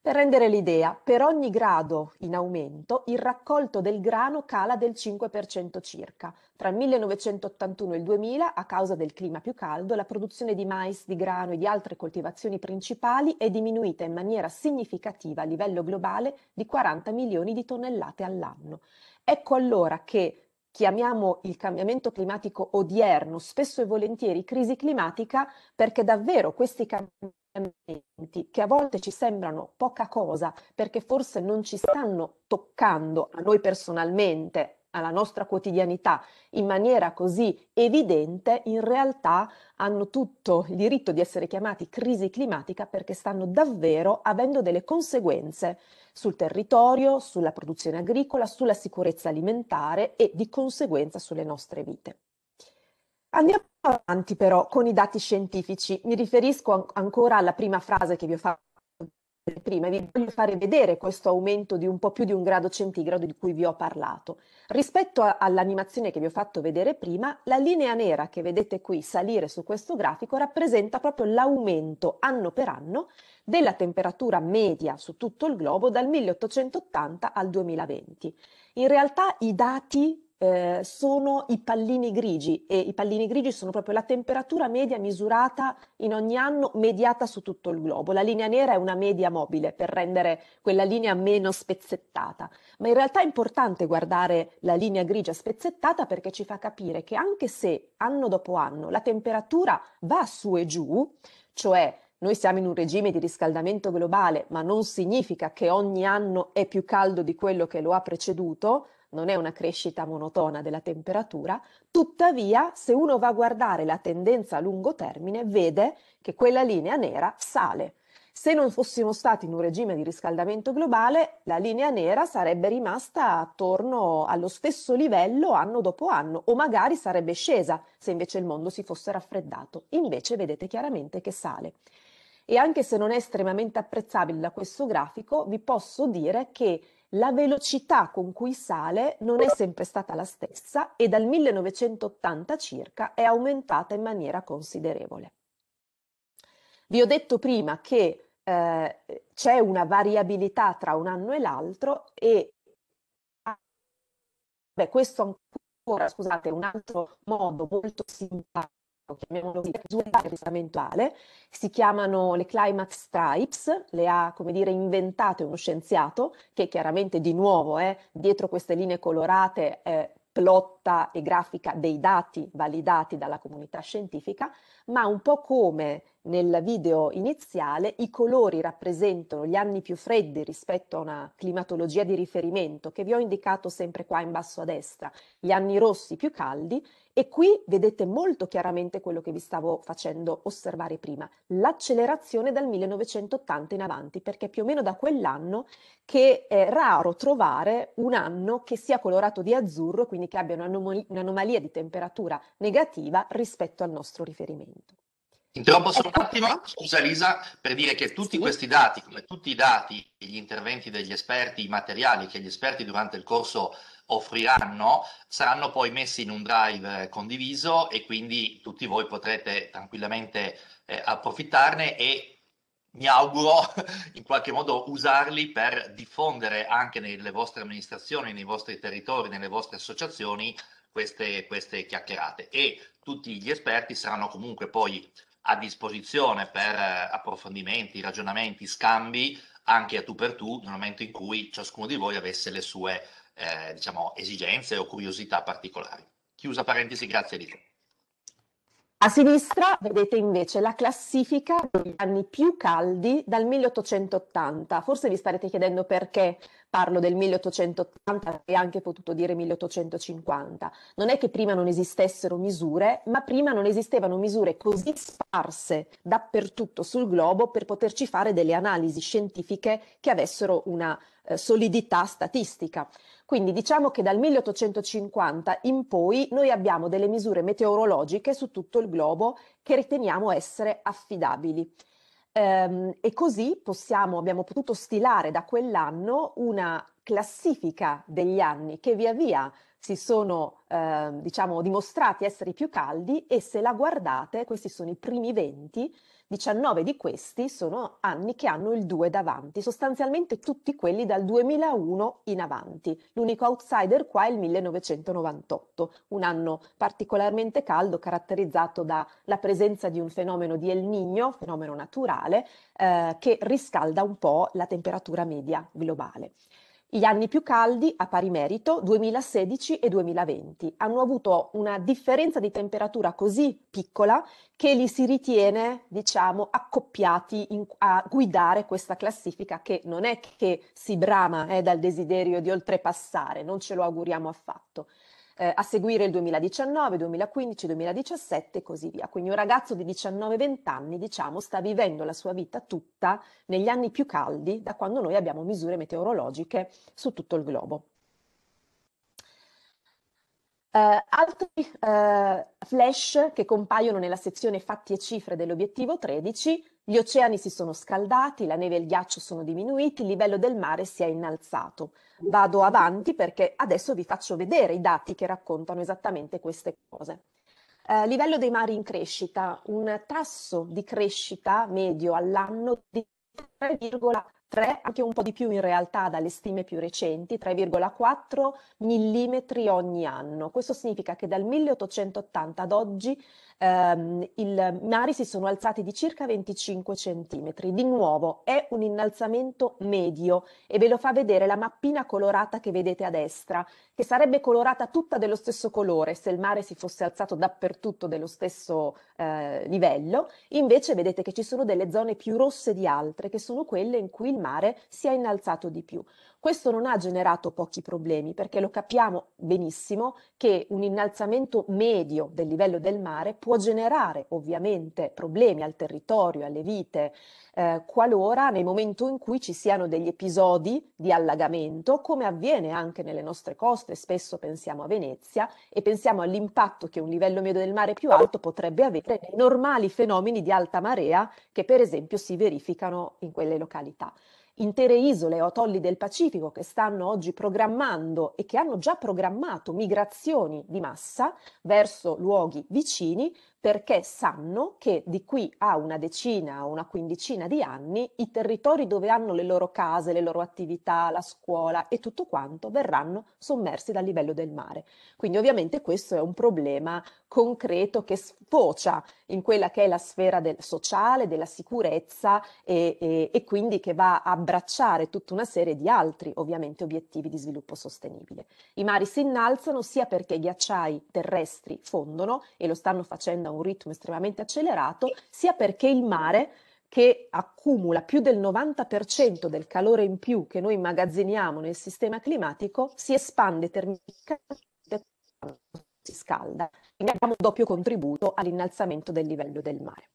Per rendere l'idea, per ogni grado in aumento il raccolto del grano cala del 5% circa. Tra il 1981 e il 2000, a causa del clima più caldo, la produzione di mais, di grano e di altre coltivazioni principali è diminuita in maniera significativa a livello globale di 40 milioni di tonnellate all'anno. Ecco allora che chiamiamo il cambiamento climatico odierno spesso e volentieri crisi climatica perché davvero questi cambiamenti che a volte ci sembrano poca cosa perché forse non ci stanno toccando a noi personalmente, alla nostra quotidianità in maniera così evidente, in realtà hanno tutto il diritto di essere chiamati crisi climatica perché stanno davvero avendo delle conseguenze sul territorio, sulla produzione agricola, sulla sicurezza alimentare e di conseguenza sulle nostre vite. Andiamo avanti però con i dati scientifici. Mi riferisco an- ancora alla prima frase che vi ho fatto prima, vi voglio fare vedere questo aumento di un po' più di un grado centigrado di cui vi ho parlato. Rispetto all'animazione che vi ho fatto vedere prima, la linea nera che vedete qui salire su questo grafico rappresenta proprio l'aumento anno per anno della temperatura media su tutto il globo dal 1880 al 2020. In realtà i dati eh, sono i pallini grigi e i pallini grigi sono proprio la temperatura media misurata in ogni anno mediata su tutto il globo. La linea nera è una media mobile per rendere quella linea meno spezzettata, ma in realtà è importante guardare la linea grigia spezzettata perché ci fa capire che anche se anno dopo anno la temperatura va su e giù, cioè noi siamo in un regime di riscaldamento globale, ma non significa che ogni anno è più caldo di quello che lo ha preceduto, non è una crescita monotona della temperatura, tuttavia se uno va a guardare la tendenza a lungo termine vede che quella linea nera sale. Se non fossimo stati in un regime di riscaldamento globale, la linea nera sarebbe rimasta attorno allo stesso livello anno dopo anno o magari sarebbe scesa se invece il mondo si fosse raffreddato. Invece vedete chiaramente che sale. E anche se non è estremamente apprezzabile da questo grafico, vi posso dire che la velocità con cui sale non è sempre stata la stessa e dal 1980 circa è aumentata in maniera considerevole. Vi ho detto prima che eh, c'è una variabilità tra un anno e l'altro e beh, questo ancora, scusate, un altro modo molto simpatico chiamiamolo così, riscaldamentuale, si chiamano le climate stripes, le ha, come dire, inventate uno scienziato che chiaramente di nuovo eh, dietro queste linee colorate eh, plotta e grafica dei dati validati dalla comunità scientifica, ma un po' come nel video iniziale i colori rappresentano gli anni più freddi rispetto a una climatologia di riferimento che vi ho indicato sempre qua in basso a destra, gli anni rossi più caldi e qui vedete molto chiaramente quello che vi stavo facendo osservare prima, l'accelerazione dal 1980 in avanti, perché più o meno da quell'anno che è raro trovare un anno che sia colorato di azzurro, quindi che abbia un'anomalia di temperatura negativa rispetto al nostro riferimento. Interrompo solo un attimo, scusa Lisa, per dire che tutti sì. questi dati, come tutti i dati, gli interventi degli esperti, i materiali che gli esperti durante il corso offriranno, saranno poi messi in un drive condiviso e quindi tutti voi potrete tranquillamente eh, approfittarne e mi auguro (laughs) in qualche modo usarli per diffondere anche nelle vostre amministrazioni, nei vostri territori, nelle vostre associazioni queste, queste chiacchierate e tutti gli esperti saranno comunque poi a disposizione per eh, approfondimenti, ragionamenti, scambi anche a tu per tu nel momento in cui ciascuno di voi avesse le sue eh, diciamo, esigenze o curiosità particolari. Chiusa parentesi, grazie Lito. A sinistra vedete invece la classifica degli anni più caldi dal 1880. Forse vi starete chiedendo perché parlo del 1880 e anche potuto dire 1850. Non è che prima non esistessero misure, ma prima non esistevano misure così sparse dappertutto sul globo per poterci fare delle analisi scientifiche che avessero una eh, solidità statistica. Quindi diciamo che dal 1850 in poi noi abbiamo delle misure meteorologiche su tutto il globo che riteniamo essere affidabili. Ehm, e così possiamo, abbiamo potuto stilare da quell'anno una classifica degli anni che via via si sono eh, diciamo dimostrati essere più caldi e se la guardate, questi sono i primi 20, 19 di questi sono anni che hanno il 2 davanti, sostanzialmente tutti quelli dal 2001 in avanti. L'unico outsider qua è il 1998, un anno particolarmente caldo caratterizzato dalla presenza di un fenomeno di El Niño, fenomeno naturale, eh, che riscalda un po' la temperatura media globale. Gli anni più caldi, a pari merito, 2016 e 2020, hanno avuto una differenza di temperatura così piccola che li si ritiene, diciamo, accoppiati in, a guidare questa classifica che non è che si brama eh, dal desiderio di oltrepassare, non ce lo auguriamo affatto eh, a seguire il 2019, 2015, 2017 e così via. Quindi un ragazzo di 19-20 anni, diciamo, sta vivendo la sua vita tutta negli anni più caldi da quando noi abbiamo misure meteorologiche su tutto il globo. Uh, altri uh, flash che compaiono nella sezione fatti e cifre dell'obiettivo 13 gli oceani si sono scaldati, la neve e il ghiaccio sono diminuiti, il livello del mare si è innalzato. Vado avanti perché adesso vi faccio vedere i dati che raccontano esattamente queste cose. Eh, livello dei mari in crescita, un tasso di crescita medio all'anno di 3,3, anche un po' di più in realtà dalle stime più recenti, 3,4 mm ogni anno. Questo significa che dal 1880 ad oggi ehm, i mari si sono alzati di circa 25 centimetri. Di nuovo è un innalzamento medio e ve lo fa vedere la mappina colorata che vedete a destra, che sarebbe colorata tutta dello stesso colore se il mare si fosse alzato dappertutto dello stesso eh, livello. Invece vedete che ci sono delle zone più rosse di altre, che sono quelle in cui il mare si è innalzato di più. Questo non ha generato pochi problemi perché lo capiamo benissimo che un innalzamento medio del livello del mare può generare ovviamente problemi al territorio, alle vite, eh, qualora nel momento in cui ci siano degli episodi di allagamento, come avviene anche nelle nostre coste, spesso pensiamo a Venezia e pensiamo all'impatto che un livello medio del mare più alto potrebbe avere nei normali fenomeni di alta marea che per esempio si verificano in quelle località intere isole o atolli del Pacifico che stanno oggi programmando e che hanno già programmato migrazioni di massa verso luoghi vicini perché sanno che di qui a una decina o una quindicina di anni i territori dove hanno le loro case, le loro attività, la scuola e tutto quanto verranno sommersi dal livello del mare. Quindi ovviamente questo è un problema concreto che sfocia in quella che è la sfera del sociale, della sicurezza e, e, e quindi che va a abbracciare tutta una serie di altri ovviamente obiettivi di sviluppo sostenibile. I mari si innalzano sia perché i ghiacciai terrestri fondono e lo stanno facendo un ritmo estremamente accelerato, sia perché il mare che accumula più del 90% del calore in più che noi immagazziniamo nel sistema climatico, si espande termicamente si scalda. Quindi abbiamo un doppio contributo all'innalzamento del livello del mare.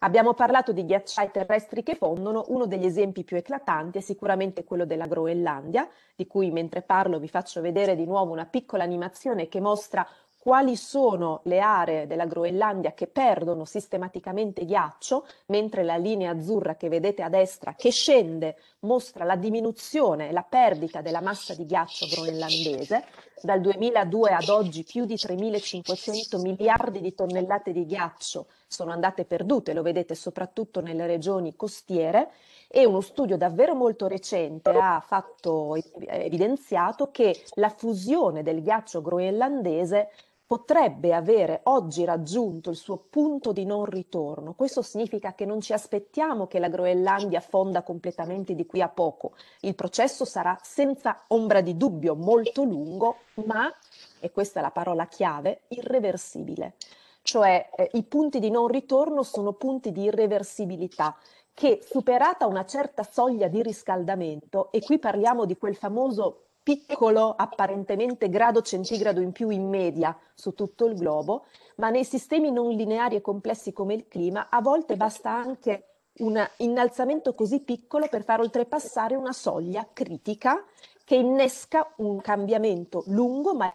Abbiamo parlato di ghiacciai terrestri che fondono, uno degli esempi più eclatanti è sicuramente quello della Groenlandia, di cui mentre parlo vi faccio vedere di nuovo una piccola animazione che mostra quali sono le aree della Groenlandia che perdono sistematicamente ghiaccio, mentre la linea azzurra che vedete a destra che scende mostra la diminuzione e la perdita della massa di ghiaccio groenlandese. Dal 2002 ad oggi più di 3.500 miliardi di tonnellate di ghiaccio sono andate perdute, lo vedete soprattutto nelle regioni costiere e uno studio davvero molto recente ha fatto, evidenziato che la fusione del ghiaccio groenlandese potrebbe avere oggi raggiunto il suo punto di non ritorno. Questo significa che non ci aspettiamo che la Groenlandia fonda completamente di qui a poco. Il processo sarà senza ombra di dubbio molto lungo, ma, e questa è la parola chiave, irreversibile. Cioè eh, i punti di non ritorno sono punti di irreversibilità che superata una certa soglia di riscaldamento, e qui parliamo di quel famoso piccolo apparentemente grado centigrado in più in media su tutto il globo, ma nei sistemi non lineari e complessi come il clima a volte basta anche un innalzamento così piccolo per far oltrepassare una soglia critica che innesca un cambiamento lungo ma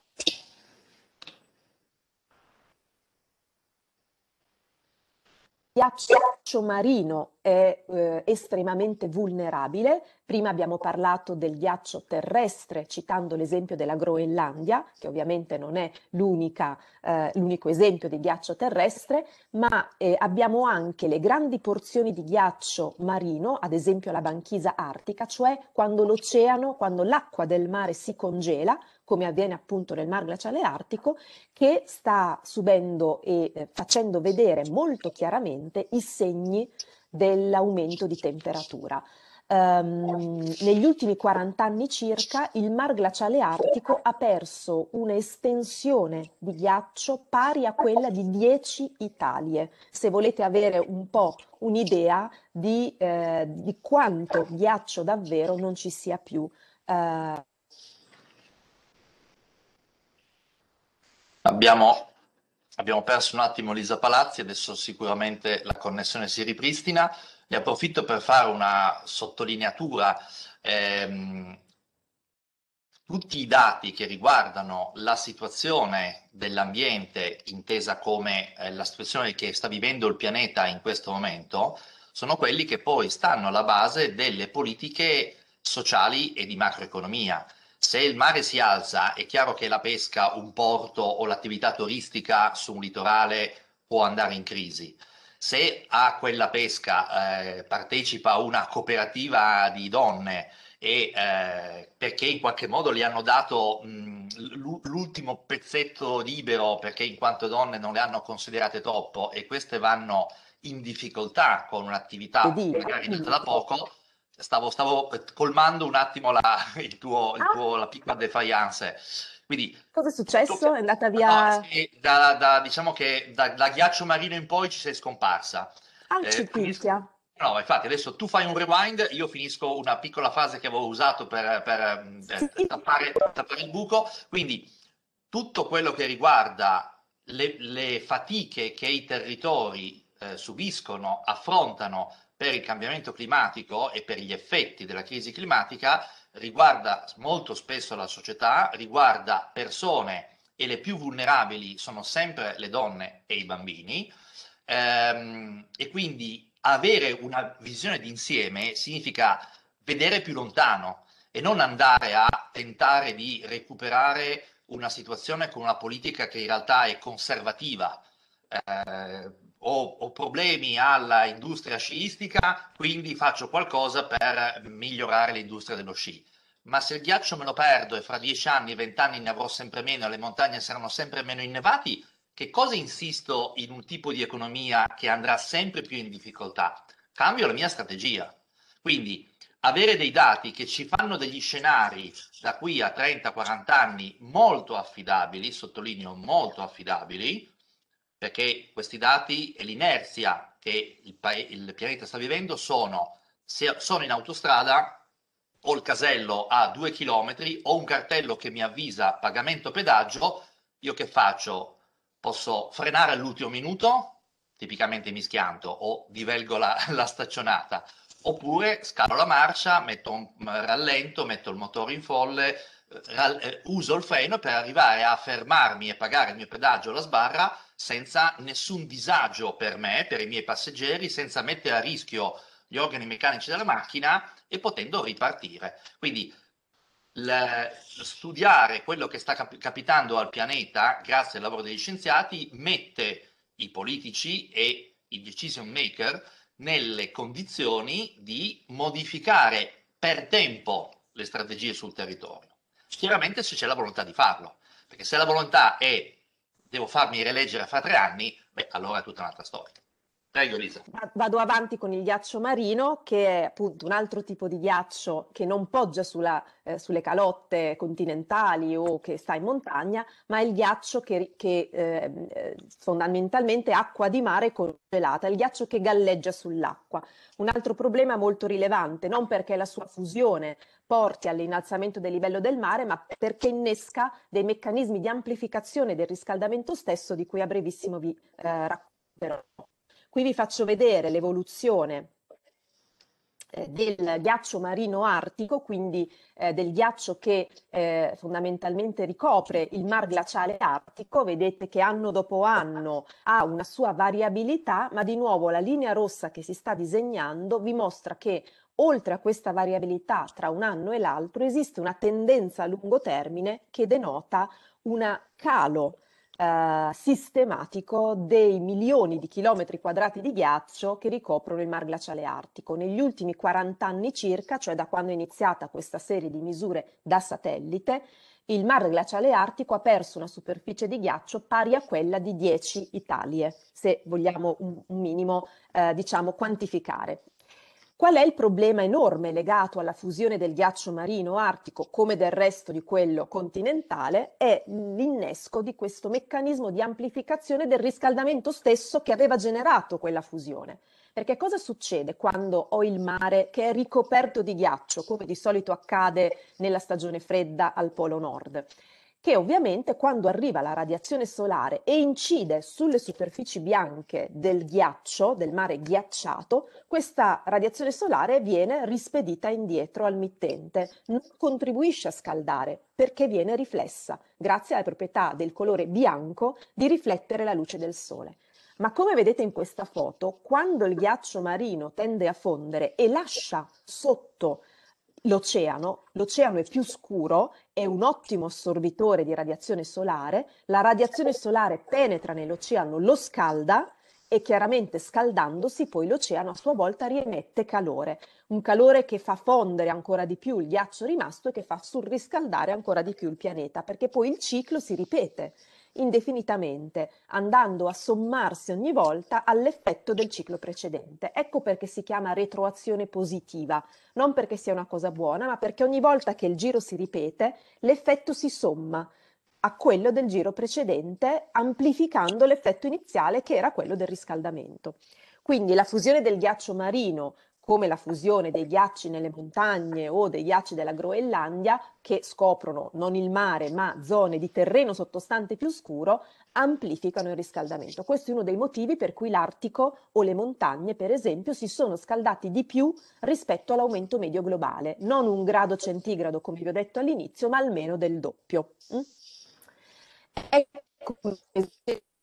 ghiaccio marino è eh, estremamente vulnerabile. Prima abbiamo parlato del ghiaccio terrestre, citando l'esempio della Groenlandia, che ovviamente non è eh, l'unico esempio di ghiaccio terrestre, ma eh, abbiamo anche le grandi porzioni di ghiaccio marino, ad esempio la banchisa artica, cioè quando l'oceano, quando l'acqua del mare si congela, come avviene appunto nel mar glaciale artico, che sta subendo e eh, facendo vedere molto chiaramente i segni dell'aumento di temperatura. Um, negli ultimi 40 anni circa il mar glaciale artico ha perso un'estensione di ghiaccio pari a quella di 10 Italie. Se volete avere un po' un'idea di, eh, di quanto ghiaccio davvero non ci sia più. Uh, Abbiamo, abbiamo perso un attimo Lisa Palazzi, adesso sicuramente la connessione si ripristina. Ne approfitto per fare una sottolineatura. Ehm, tutti i dati che riguardano la situazione dell'ambiente, intesa come eh, la situazione che sta vivendo il pianeta in questo momento, sono quelli che poi stanno alla base delle politiche sociali e di macroeconomia. Se il mare si alza, è chiaro che la pesca, un porto o l'attività turistica su un litorale può andare in crisi. Se a quella pesca eh, partecipa una cooperativa di donne e eh, perché in qualche modo le hanno dato l'ultimo pezzetto libero perché in quanto donne non le hanno considerate troppo e queste vanno in difficoltà con un'attività magari nata da poco, stavo, stavo colmando un attimo la, (laughs) il tuo, il tuo, la piccola defiance. Quindi, Cosa è successo? Tu, è andata via? No, da, da, diciamo che da, da, ghiaccio marino in poi ci sei scomparsa. Ah, eh, finisco... No, infatti adesso tu fai un rewind, io finisco una piccola frase che avevo usato per, per eh, tappare, tappare, il buco. Quindi tutto quello che riguarda le, le fatiche che i territori eh, subiscono, affrontano per il cambiamento climatico e per gli effetti della crisi climatica riguarda molto spesso la società, riguarda persone e le più vulnerabili sono sempre le donne e i bambini ehm, e quindi avere una visione d'insieme significa vedere più lontano e non andare a tentare di recuperare una situazione con una politica che in realtà è conservativa. Eh, ho, ho problemi all'industria sciistica, quindi faccio qualcosa per migliorare l'industria dello sci. Ma se il ghiaccio me lo perdo e fra dieci anni, vent'anni ne avrò sempre meno e le montagne saranno sempre meno innevati, che cosa insisto in un tipo di economia che andrà sempre più in difficoltà? Cambio la mia strategia. Quindi avere dei dati che ci fanno degli scenari da qui a 30-40 anni molto affidabili, sottolineo molto affidabili, perché questi dati e l'inerzia che il, il, pianeta sta vivendo sono, se sono in autostrada, ho il casello a due chilometri, ho un cartello che mi avvisa pagamento pedaggio, io che faccio? Posso frenare all'ultimo minuto, tipicamente mi schianto, o divelgo la, (laughs) la staccionata, oppure scalo la marcia, metto un rallento, metto il motore in folle, uso il freno per arrivare a fermarmi e pagare il mio pedaggio alla sbarra senza nessun disagio per me, per i miei passeggeri, senza mettere a rischio gli organi meccanici della macchina e potendo ripartire. Quindi l- studiare quello che sta cap- capitando al pianeta, grazie al lavoro degli scienziati, mette i politici e i decision maker nelle condizioni di modificare per tempo le strategie sul territorio. Chiaramente se c'è la volontà di farlo, perché se la volontà è devo farmi rieleggere fra tre anni, beh, allora è tutta un'altra storia. Prego Elisa. Vado avanti con il ghiaccio marino, che è appunto un altro tipo di ghiaccio che non poggia sulla, eh, sulle calotte continentali o che sta in montagna, ma è il ghiaccio che, che eh, fondamentalmente è acqua di mare congelata, il ghiaccio che galleggia sull'acqua. Un altro problema molto rilevante, non perché la sua fusione porti all'innalzamento del livello del mare, ma perché innesca dei meccanismi di amplificazione del riscaldamento stesso di cui a brevissimo vi eh, racconterò. Qui vi faccio vedere l'evoluzione eh, del ghiaccio marino artico, quindi eh, del ghiaccio che eh, fondamentalmente ricopre il mar glaciale artico. Vedete che anno dopo anno ha una sua variabilità, ma di nuovo la linea rossa che si sta disegnando vi mostra che oltre a questa variabilità tra un anno e l'altro esiste una tendenza a lungo termine che denota un calo eh, sistematico dei milioni di chilometri quadrati di ghiaccio che ricoprono il mar glaciale artico. Negli ultimi 40 anni circa, cioè da quando è iniziata questa serie di misure da satellite, il mar glaciale artico ha perso una superficie di ghiaccio pari a quella di 10 Italie, se vogliamo un, minimo, eh, diciamo, quantificare. Qual è il problema enorme legato alla fusione del ghiaccio marino artico, come del resto di quello continentale? È l'innesco di questo meccanismo di amplificazione del riscaldamento stesso che aveva generato quella fusione. Perché cosa succede quando ho il mare che è ricoperto di ghiaccio, come di solito accade nella stagione fredda al Polo Nord? Che ovviamente quando arriva la radiazione solare e incide sulle superfici bianche del ghiaccio, del mare ghiacciato, questa radiazione solare viene rispedita indietro al mittente, non contribuisce a scaldare perché viene riflessa, grazie alle proprietà del colore bianco di riflettere la luce del sole. Ma come vedete in questa foto, quando il ghiaccio marino tende a fondere e lascia sotto l'oceano, l'oceano è più scuro, è un ottimo assorbitore di radiazione solare, la radiazione solare penetra nell'oceano, lo scalda e chiaramente scaldandosi poi l'oceano a sua volta riemette calore, un calore che fa fondere ancora di più il ghiaccio rimasto e che fa surriscaldare ancora di più il pianeta, perché poi il ciclo si ripete indefinitamente, andando a sommarsi ogni volta all'effetto del ciclo precedente. Ecco perché si chiama retroazione positiva, non perché sia una cosa buona, ma perché ogni volta che il giro si ripete, l'effetto si somma a quello del giro precedente, amplificando l'effetto iniziale che era quello del riscaldamento. Quindi la fusione del ghiaccio marino come la fusione dei ghiacci nelle montagne o dei ghiacci della Groenlandia, che scoprono non il mare ma zone di terreno sottostante più scuro, amplificano il riscaldamento. Questo è uno dei motivi per cui l'Artico o le montagne, per esempio, si sono scaldati di più rispetto all'aumento medio globale, non un grado centigrado come vi ho detto all'inizio, ma almeno del doppio. Mm? Ecco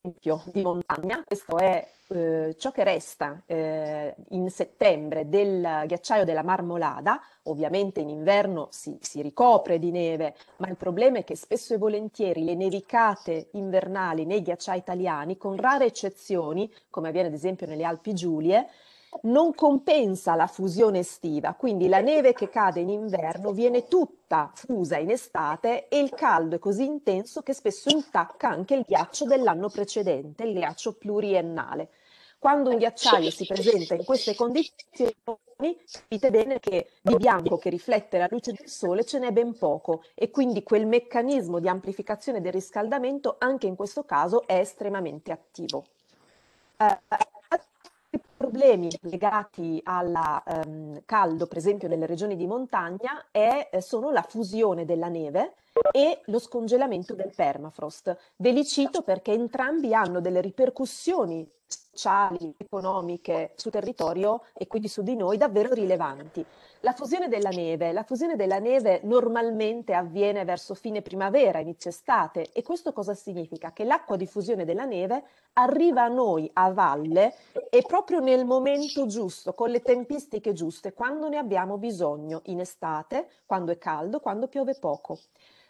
di montagna, questo è eh, ciò che resta eh, in settembre del ghiacciaio della Marmolada, ovviamente in inverno si, si, ricopre di neve, ma il problema è che spesso e volentieri le nevicate invernali nei ghiacciai italiani, con rare eccezioni, come avviene ad esempio nelle Alpi Giulie, non compensa la fusione estiva, quindi la neve che cade in inverno viene tutta fusa in estate e il caldo è così intenso che spesso intacca anche il ghiaccio dell'anno precedente, il ghiaccio pluriennale. Quando un ghiacciaio si presenta in queste condizioni, capite bene che di bianco che riflette la luce del sole ce n'è ben poco e quindi quel meccanismo di amplificazione del riscaldamento anche in questo caso è estremamente attivo. Uh, problemi legati al um, caldo, per esempio nelle regioni di montagna, è, eh, sono la fusione della neve e lo scongelamento del permafrost. Ve li cito perché entrambi hanno delle ripercussioni sociali, economiche sul territorio e quindi su di noi davvero rilevanti. La fusione della neve, la fusione della neve normalmente avviene verso fine primavera, inizio estate e questo cosa significa? Che l'acqua di fusione della neve arriva a noi a valle e proprio nel momento giusto, con le tempistiche giuste, quando ne abbiamo bisogno, in estate, quando è caldo, quando piove poco.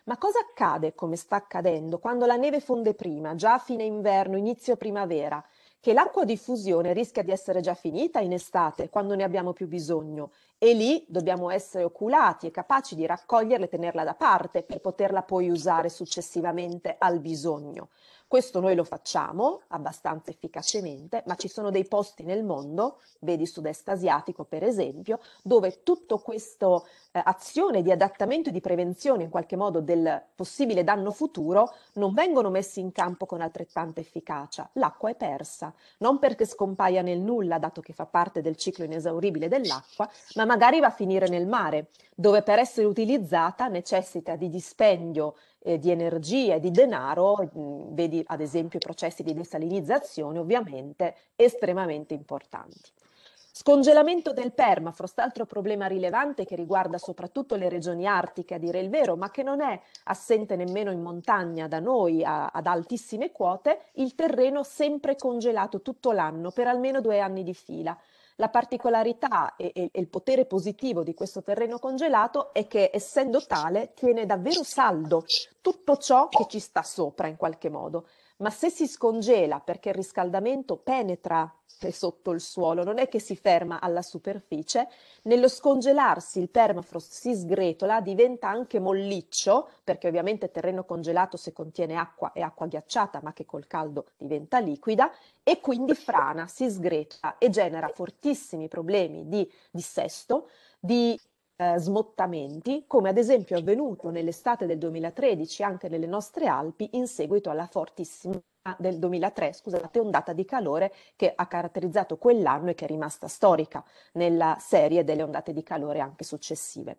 Ma cosa accade, come sta accadendo, quando la neve fonde prima, già a fine inverno, inizio primavera? Che l'acqua di fusione rischia di essere già finita in estate, quando ne abbiamo più bisogno, e lì dobbiamo essere oculati e capaci di raccoglierla e tenerla da parte per poterla poi usare successivamente al bisogno. Questo noi lo facciamo abbastanza efficacemente, ma ci sono dei posti nel mondo, vedi sud-est asiatico per esempio, dove tutta questa eh, azione di adattamento e di prevenzione in qualche modo del possibile danno futuro non vengono messi in campo con altrettanta efficacia. L'acqua è persa, non perché scompaia nel nulla, dato che fa parte del ciclo inesauribile dell'acqua, ma magari va a finire nel mare, dove per essere utilizzata necessita di dispendio eh, di energia e di denaro, mh, vedi ad esempio i processi di desalinizzazione ovviamente estremamente importanti. Scongelamento del permafrost, altro problema rilevante che riguarda soprattutto le regioni artiche, a dire il vero, ma che non è assente nemmeno in montagna da noi a, ad altissime quote, il terreno sempre congelato tutto l'anno per almeno due anni di fila. La particolarità e, e, e, il potere positivo di questo terreno congelato è che essendo tale tiene davvero saldo tutto ciò che ci sta sopra in qualche modo ma se si scongela perché il riscaldamento penetra sotto il suolo, non è che si ferma alla superficie, nello scongelarsi il permafrost si sgretola, diventa anche molliccio, perché ovviamente terreno congelato se contiene acqua è acqua ghiacciata, ma che col caldo diventa liquida, e quindi frana, si sgretola e genera fortissimi problemi di dissesto, di eh, smottamenti, come ad esempio avvenuto nell'estate del 2013 anche nelle nostre Alpi in seguito alla fortissima del 2003, scusate, ondata di calore che ha caratterizzato quell'anno e che è rimasta storica nella serie delle ondate di calore anche successive.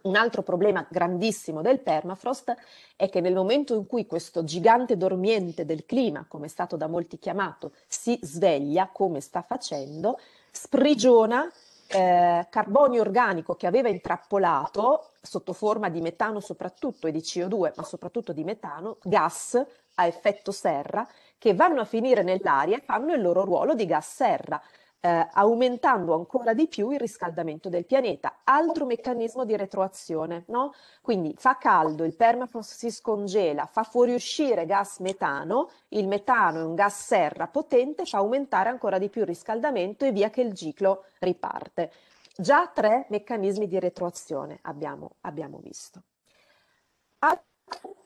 Un altro problema grandissimo del permafrost è che nel momento in cui questo gigante dormiente del clima, come è stato da molti chiamato, si sveglia, come sta facendo, sprigiona eh, carbonio organico che aveva intrappolato sotto forma di metano soprattutto e di CO2, ma soprattutto di metano, gas a effetto serra che vanno a finire nell'aria e fanno il loro ruolo di gas serra eh, aumentando ancora di più il riscaldamento del pianeta. Altro meccanismo di retroazione, no? Quindi fa caldo, il permafrost si scongela, fa fuoriuscire gas metano, il metano è un gas serra potente, fa aumentare ancora di più il riscaldamento e via che il ciclo riparte. Già tre meccanismi di retroazione abbiamo, abbiamo visto. Altro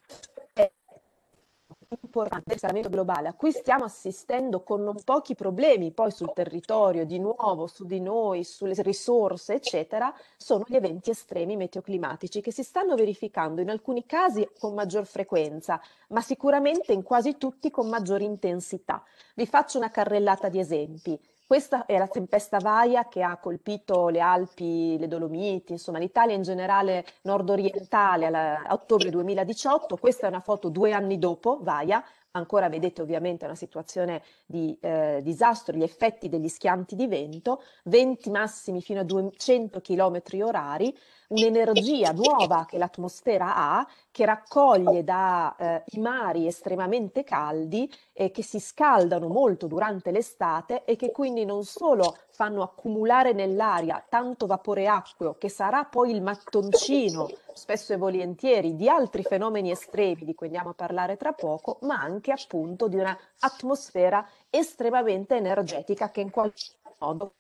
importante del riscaldamento globale a cui stiamo assistendo con non pochi problemi poi sul territorio, di nuovo su di noi, sulle risorse, eccetera, sono gli eventi estremi meteoclimatici che si stanno verificando in alcuni casi con maggior frequenza, ma sicuramente in quasi tutti con maggior intensità. Vi faccio una carrellata di esempi. Questa è la tempesta Vaia che ha colpito le Alpi, le Dolomiti, insomma l'Italia in generale nord-orientale a ottobre 2018. Questa è una foto due anni dopo Vaia, ancora vedete ovviamente una situazione di eh, disastro, gli effetti degli schianti di vento, venti massimi fino a 200 km orari, un'energia nuova che l'atmosfera ha, che raccoglie dai eh, mari estremamente caldi e che si scaldano molto durante l'estate e che quindi non solo fanno accumulare nell'aria tanto vapore acqueo che sarà poi il mattoncino, spesso e volentieri, di altri fenomeni estremi di cui andiamo a parlare tra poco, ma anche appunto di un'atmosfera estremamente energetica che in qualche modo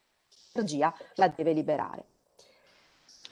l'energia la deve liberare.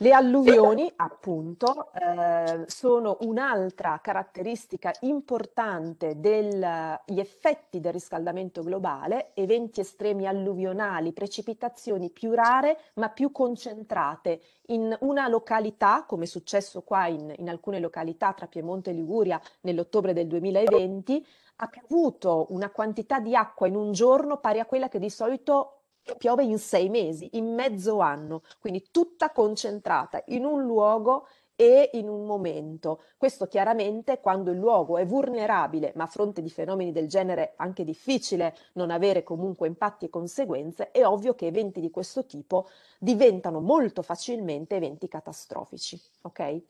Le alluvioni, appunto, eh, sono un'altra caratteristica importante degli effetti del riscaldamento globale, eventi estremi alluvionali, precipitazioni più rare ma più concentrate in una località, come è successo qua in, in alcune località tra Piemonte e Liguria nell'ottobre del 2020, ha avuto una quantità di acqua in un giorno pari a quella che di solito piove in sei mesi, in mezzo anno, quindi tutta concentrata in un luogo e in un momento. Questo chiaramente quando il luogo è vulnerabile, ma a fronte di fenomeni del genere anche difficile non avere comunque impatti e conseguenze, è ovvio che eventi di questo tipo diventano molto facilmente eventi catastrofici. Ok?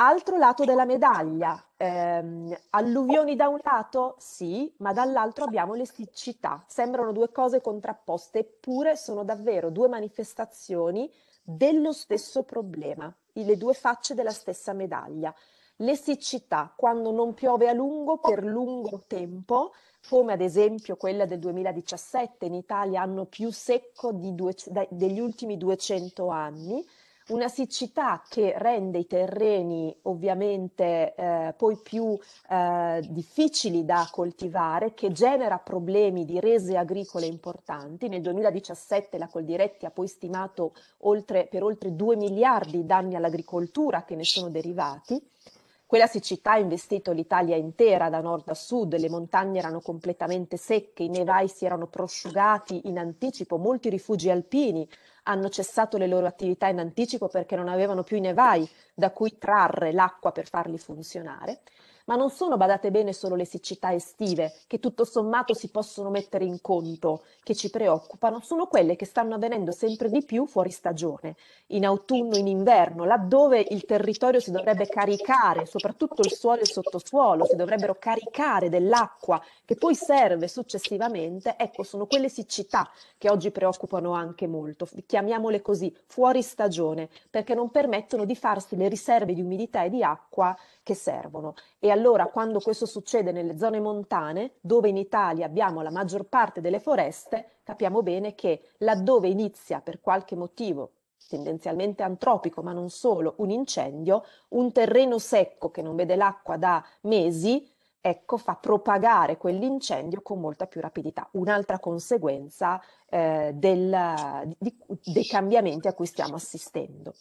Altro lato della medaglia, ehm, alluvioni da un lato? Sì, ma dall'altro abbiamo le siccità. Sembrano due cose contrapposte, eppure sono davvero due manifestazioni dello stesso problema, le due facce della stessa medaglia. Le siccità, quando non piove a lungo per lungo tempo, come ad esempio quella del 2017 in Italia, anno più secco due, degli ultimi 200 anni, una siccità che rende i terreni ovviamente eh, poi più eh, difficili da coltivare, che genera problemi di rese agricole importanti. Nel 2017 la Coldiretti ha poi stimato oltre, per oltre 2 miliardi di danni all'agricoltura che ne sono derivati. Quella siccità ha investito l'Italia intera da nord a sud, le montagne erano completamente secche, i nevai si erano prosciugati in anticipo, molti rifugi alpini hanno cessato le loro attività in anticipo perché non avevano più i nevai da cui trarre l'acqua per farli funzionare. Ma non sono, badate bene, solo le siccità estive, che tutto sommato si possono mettere in conto, che ci preoccupano, sono quelle che stanno avvenendo sempre di più fuori stagione, in autunno, in inverno, laddove il territorio si dovrebbe caricare, soprattutto il suolo e il sottosuolo, si dovrebbero caricare dell'acqua che poi serve successivamente, ecco, sono quelle siccità che oggi preoccupano anche molto, chiamiamole così, fuori stagione, perché non permettono di farsi le riserve di umidità e di acqua che servono. E allora quando questo succede nelle zone montane, dove in Italia abbiamo la maggior parte delle foreste, capiamo bene che laddove inizia per qualche motivo tendenzialmente antropico, ma non solo, un incendio, un terreno secco che non vede l'acqua da mesi, ecco, fa propagare quell'incendio con molta più rapidità. Un'altra conseguenza eh, del, di, dei cambiamenti a cui stiamo assistendo.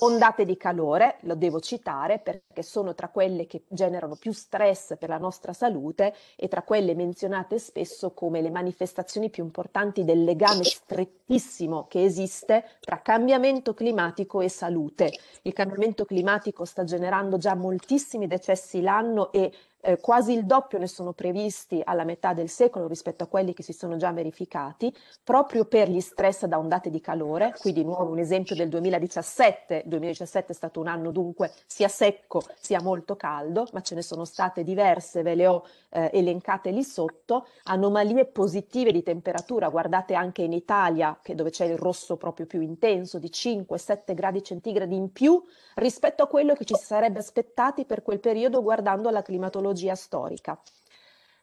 Ondate di calore, lo devo citare perché sono tra quelle che generano più stress per la nostra salute e tra quelle menzionate spesso come le manifestazioni più importanti del legame strettissimo che esiste tra cambiamento climatico e salute. Il cambiamento climatico sta generando già moltissimi decessi l'anno e eh, quasi il doppio ne sono previsti alla metà del secolo rispetto a quelli che si sono già verificati, proprio per gli stress da ondate di calore. Qui di nuovo un esempio del 2017. Il 2017 è stato un anno dunque sia secco sia molto caldo, ma ce ne sono state diverse, ve le ho eh, elencate lì sotto. Anomalie positive di temperatura, guardate anche in Italia, che dove c'è il rosso proprio più intenso, di 5-7 gradi centigradi in più rispetto a quello che ci si sarebbe aspettati per quel periodo guardando la climatologia storica.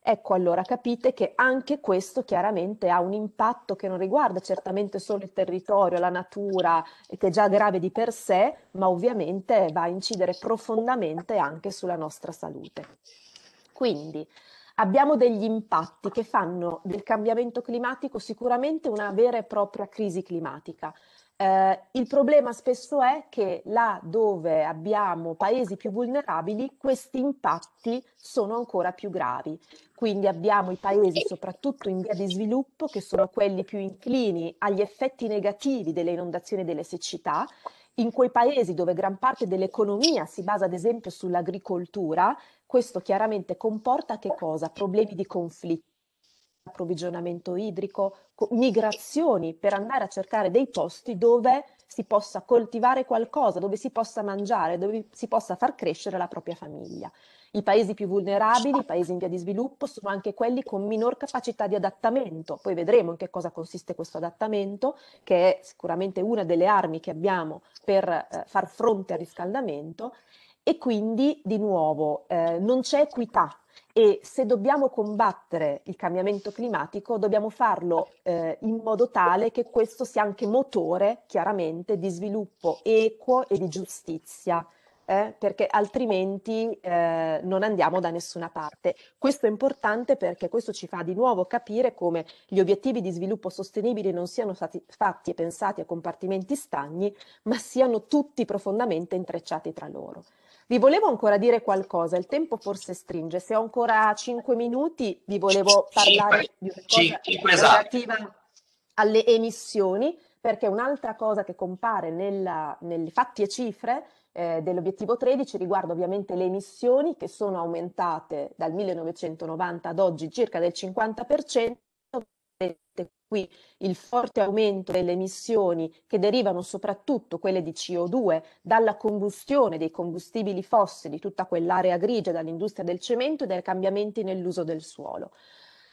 Ecco allora capite che anche questo chiaramente ha un impatto che non riguarda certamente solo il territorio, la natura, che è già grave di per sé, ma ovviamente va a incidere profondamente anche sulla nostra salute. Quindi abbiamo degli impatti che fanno del cambiamento climatico sicuramente una vera e propria crisi climatica. Eh, il problema spesso è che là dove abbiamo paesi più vulnerabili, questi impatti sono ancora più gravi. Quindi abbiamo i paesi soprattutto in via di sviluppo che sono quelli più inclini agli effetti negativi delle inondazioni e delle siccità. In quei paesi dove gran parte dell'economia si basa ad esempio sull'agricoltura, questo chiaramente comporta che cosa? Problemi di conflitto approvvigionamento idrico, migrazioni per andare a cercare dei posti dove si possa coltivare qualcosa, dove si possa mangiare, dove si possa far crescere la propria famiglia. I paesi più vulnerabili, i paesi in via di sviluppo, sono anche quelli con minor capacità di adattamento. Poi vedremo in che cosa consiste questo adattamento, che è sicuramente una delle armi che abbiamo per eh, far fronte al riscaldamento. E quindi, di nuovo, eh, non c'è equità e se dobbiamo combattere il cambiamento climatico dobbiamo farlo eh, in modo tale che questo sia anche motore chiaramente di sviluppo equo e di giustizia. Eh, perché altrimenti eh, non andiamo da nessuna parte. Questo è importante perché questo ci fa di nuovo capire come gli obiettivi di sviluppo sostenibile non siano stati fatti e pensati a compartimenti stagni, ma siano tutti profondamente intrecciati tra loro. Vi volevo ancora dire qualcosa, il tempo forse stringe, se ho ancora cinque minuti vi volevo parlare di una cosa esatto. relativa alle emissioni, perché un'altra cosa che compare nella, nelle fatti e cifre eh, dell'obiettivo 13 riguarda ovviamente le emissioni che sono aumentate dal 1990 ad oggi circa del 50%, qui il forte aumento delle emissioni che derivano soprattutto quelle di CO2 dalla combustione dei combustibili fossili, tutta quell'area grigia dall'industria del cemento e dai cambiamenti nell'uso del suolo.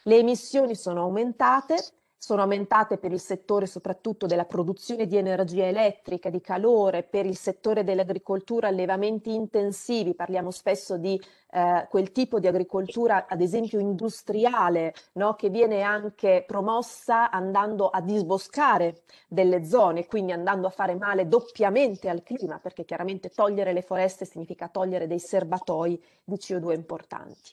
Le emissioni sono aumentate, sono aumentate per il settore soprattutto della produzione di energia elettrica, di calore, per il settore dell'agricoltura, allevamenti intensivi, parliamo spesso di eh, quel tipo di agricoltura, ad esempio industriale, no? che viene anche promossa andando a disboscare delle zone, quindi andando a fare male doppiamente al clima, perché chiaramente togliere le foreste significa togliere dei serbatoi di CO2 importanti.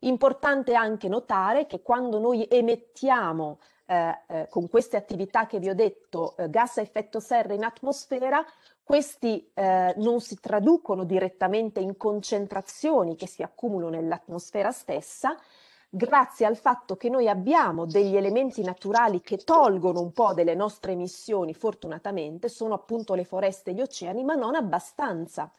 Importante anche notare che quando noi emettiamo eh, eh, con queste attività che vi ho detto, eh, gas a effetto serra in atmosfera, questi eh, non si traducono direttamente in concentrazioni che si accumulano nell'atmosfera stessa, grazie al fatto che noi abbiamo degli elementi naturali che tolgono un po' delle nostre emissioni, fortunatamente, sono appunto le foreste e gli oceani, ma non abbastanza.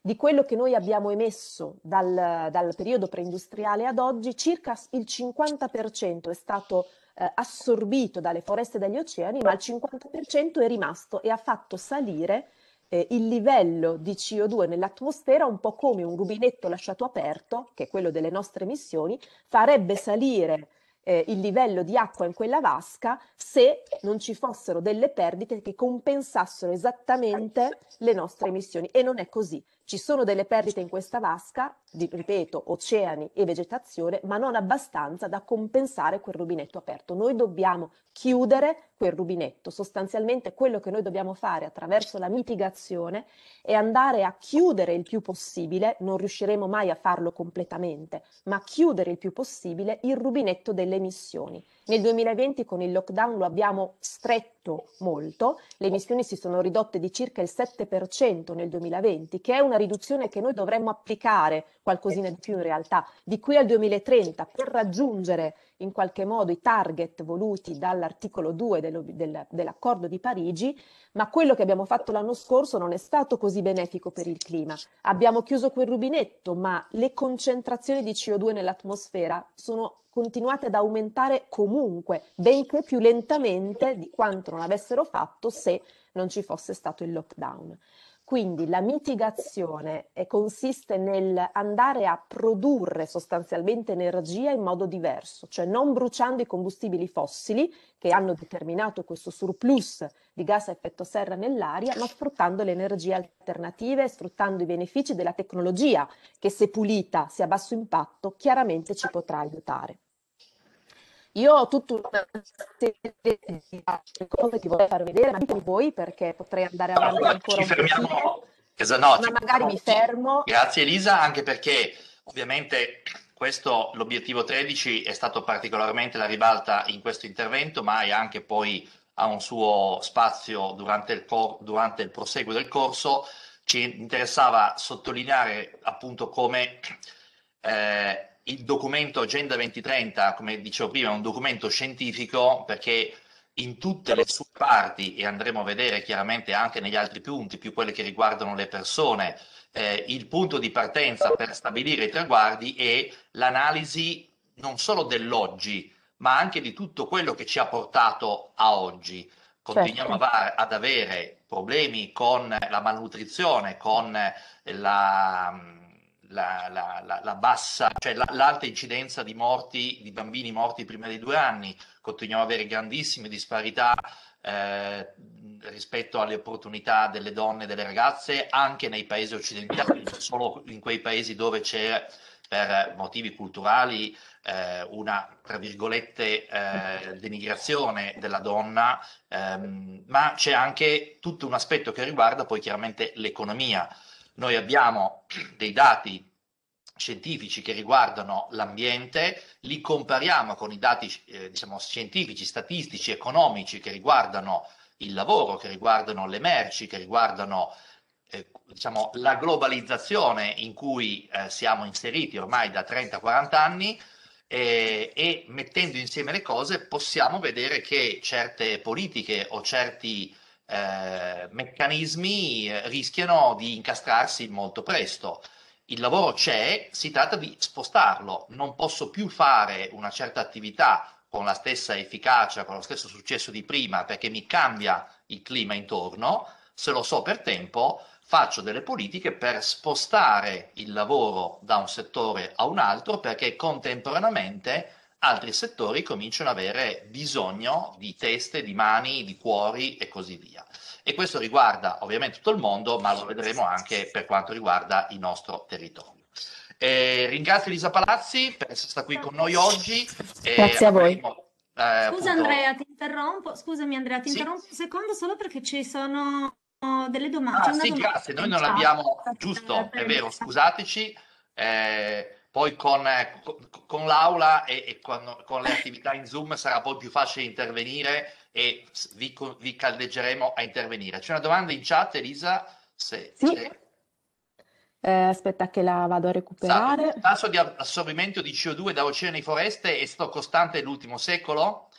di quello che noi abbiamo emesso dal, dal periodo preindustriale ad oggi, circa il 50% è stato eh, assorbito dalle foreste e dagli oceani, ma il 50% è rimasto e ha fatto salire eh, il livello di CO2 nell'atmosfera, un po' come un rubinetto lasciato aperto, che è quello delle nostre emissioni, farebbe salire eh, il livello di acqua in quella vasca se non ci fossero delle perdite che compensassero esattamente le nostre emissioni. E non è così. Ci sono delle perdite in questa vasca, di, ripeto, oceani e vegetazione, ma non abbastanza da compensare quel rubinetto aperto. Noi dobbiamo chiudere quel rubinetto. Sostanzialmente quello che noi dobbiamo fare attraverso la mitigazione è andare a chiudere il più possibile, non riusciremo mai a farlo completamente, ma chiudere il più possibile il rubinetto delle emissioni. Nel 2020 con il lockdown lo abbiamo stretto molto, le emissioni si sono ridotte di circa il 7% nel 2020, che è una riduzione che noi dovremmo applicare, qualcosina di più in realtà, di qui al 2030 per raggiungere in qualche modo i target voluti dall'articolo 2 del, del, dell'accordo di Parigi, ma quello che abbiamo fatto l'anno scorso non è stato così benefico per il clima. Abbiamo chiuso quel rubinetto, ma le concentrazioni di CO2 nell'atmosfera sono continuate ad aumentare comunque, benché più lentamente di quanto non avessero fatto se non ci fosse stato il lockdown. Quindi la mitigazione consiste nel andare a produrre sostanzialmente energia in modo diverso, cioè non bruciando i combustibili fossili che hanno determinato questo surplus di gas a effetto serra nell'aria, ma sfruttando le energie alternative, sfruttando i benefici della tecnologia che se pulita, se a basso impatto, chiaramente ci potrà aiutare. Io ho tutta una serie di cose che vorrei far vedere, ma ditemi voi perché potrei andare avanti allora, ancora ci po'. Esatto, no, ma magari mi fermo. Grazie Elisa, anche perché ovviamente questo, l'obiettivo 13 è stato particolarmente la ribalta in questo intervento, ma è anche poi ha un suo spazio durante il, durante il proseguo del corso. Ci interessava sottolineare appunto come eh, il documento Agenda 2030, come dicevo prima, è un documento scientifico perché in tutte le sue parti, e andremo a vedere chiaramente anche negli altri punti, più quelle che riguardano le persone, eh, il punto di partenza per stabilire i traguardi è l'analisi non solo dell'oggi, ma anche di tutto quello che ci ha portato a oggi. Continuiamo certo. ad avere problemi con la malnutrizione, con la la, la, la, la bassa, cioè l'alta incidenza di morti, di bambini morti prima dei due anni, continuiamo ad avere grandissime disparità eh, rispetto alle opportunità delle donne e delle ragazze anche nei paesi occidentali, non solo in quei paesi dove c'è per motivi culturali eh, una, tra virgolette, eh, denigrazione della donna, ehm, ma c'è anche tutto un aspetto che riguarda poi chiaramente l'economia noi abbiamo dei dati scientifici che riguardano l'ambiente, li compariamo con i dati eh, diciamo, scientifici, statistici, economici che riguardano il lavoro, che riguardano le merci, che riguardano eh, diciamo, la globalizzazione in cui eh, siamo inseriti ormai da 30-40 anni e mettendo insieme le cose possiamo vedere che certe politiche o certi eh, meccanismi eh, rischiano di incastrarsi molto presto. Il lavoro c'è, si tratta di spostarlo. Non posso più fare una certa attività con la stessa efficacia, con lo stesso successo di prima, perché mi cambia il clima intorno. Se lo so per tempo, faccio delle politiche per spostare il lavoro da un settore a un altro, perché contemporaneamente altri settori cominciano ad avere bisogno di teste, di mani, di cuori e così via. E questo riguarda ovviamente tutto il mondo, ma lo vedremo anche per quanto riguarda il nostro territorio. Eh, ringrazio Elisa Palazzi per essere stata qui con noi oggi. Grazie a voi. Avremo, eh, Scusa appunto... Andrea, ti interrompo. Scusami Andrea, ti sì. interrompo un secondo solo perché ci sono delle domande. Ah, sì, domanda. grazie, noi non abbiamo, giusto, è vero, scusateci. Eh, poi con, eh, con l'aula e, e con, con, le attività in Zoom sarà poi più facile intervenire e vi, vi caldeggeremo a intervenire. C'è una domanda in chat, Elisa? Se, sì. Se... Eh, aspetta che la vado a recuperare. Il tasso di assorbimento di CO2 da oceani e foreste è stato costante nell'ultimo secolo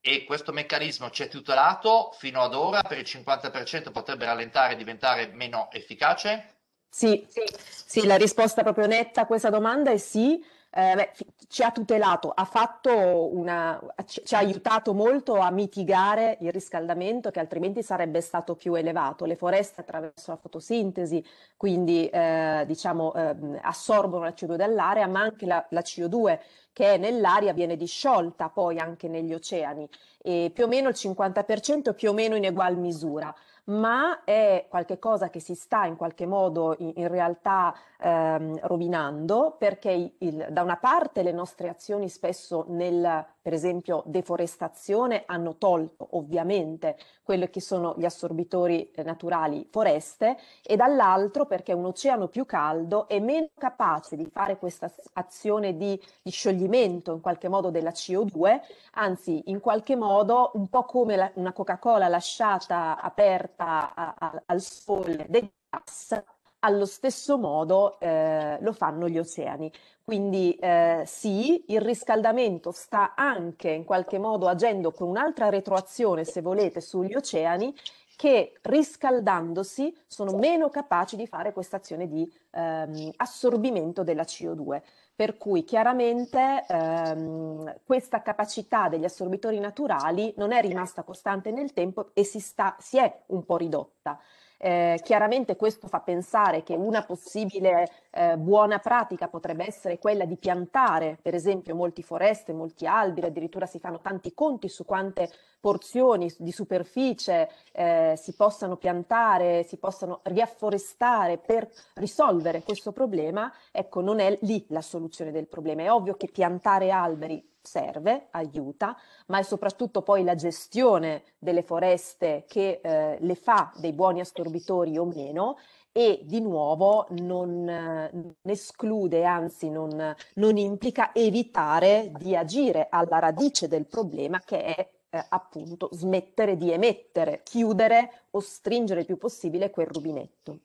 e questo meccanismo ci è tutelato fino ad ora per il 50% potrebbe rallentare e diventare meno efficace? Sì, sì, sì, la risposta proprio netta a questa domanda è sì eh, beh, ci ha tutelato, ha fatto una, ci, ci, ha aiutato molto a mitigare il riscaldamento che altrimenti sarebbe stato più elevato. Le foreste attraverso la fotosintesi, quindi eh, diciamo, eh, assorbono la CO2 dall'aria, ma anche la, la CO2 che è nell'aria viene disciolta poi anche negli oceani. E più o meno il 50% più o meno in egual misura ma è qualcosa che si sta in qualche modo in, in realtà ehm, rovinando perché il, da una parte le nostre azioni spesso nel, per esempio, deforestazione hanno tolto ovviamente quelli che sono gli assorbitori eh, naturali foreste e dall'altro perché un oceano più caldo è meno capace di fare questa azione di, di scioglimento in qualche modo della CO2, anzi in qualche modo un po' come la, una Coca-Cola lasciata aperta a, a, al sole dei gas, allo stesso modo eh, lo fanno gli oceani. Quindi eh, sì, il riscaldamento sta anche in qualche modo agendo con un'altra retroazione, se volete, sugli oceani che riscaldandosi sono meno capaci di fare questa azione di ehm, assorbimento della CO2. Per cui chiaramente ehm, questa capacità degli assorbitori naturali non è rimasta costante nel tempo e si, sta, si è un po' ridotta. Eh, chiaramente questo fa pensare che una possibile eh, buona pratica potrebbe essere quella di piantare, per esempio, molti foreste, molti alberi, addirittura si fanno tanti conti su quante porzioni di superficie eh, si possano piantare, si possano riafforestare per risolvere questo problema. Ecco, non è lì la soluzione del problema. È ovvio che piantare alberi serve, aiuta, ma è soprattutto poi la gestione delle foreste che eh, le fa dei buoni assorbitori o meno e di nuovo non, non esclude, anzi non, non, implica evitare di agire alla radice del problema che è eh, appunto smettere di emettere, chiudere o stringere il più possibile quel rubinetto.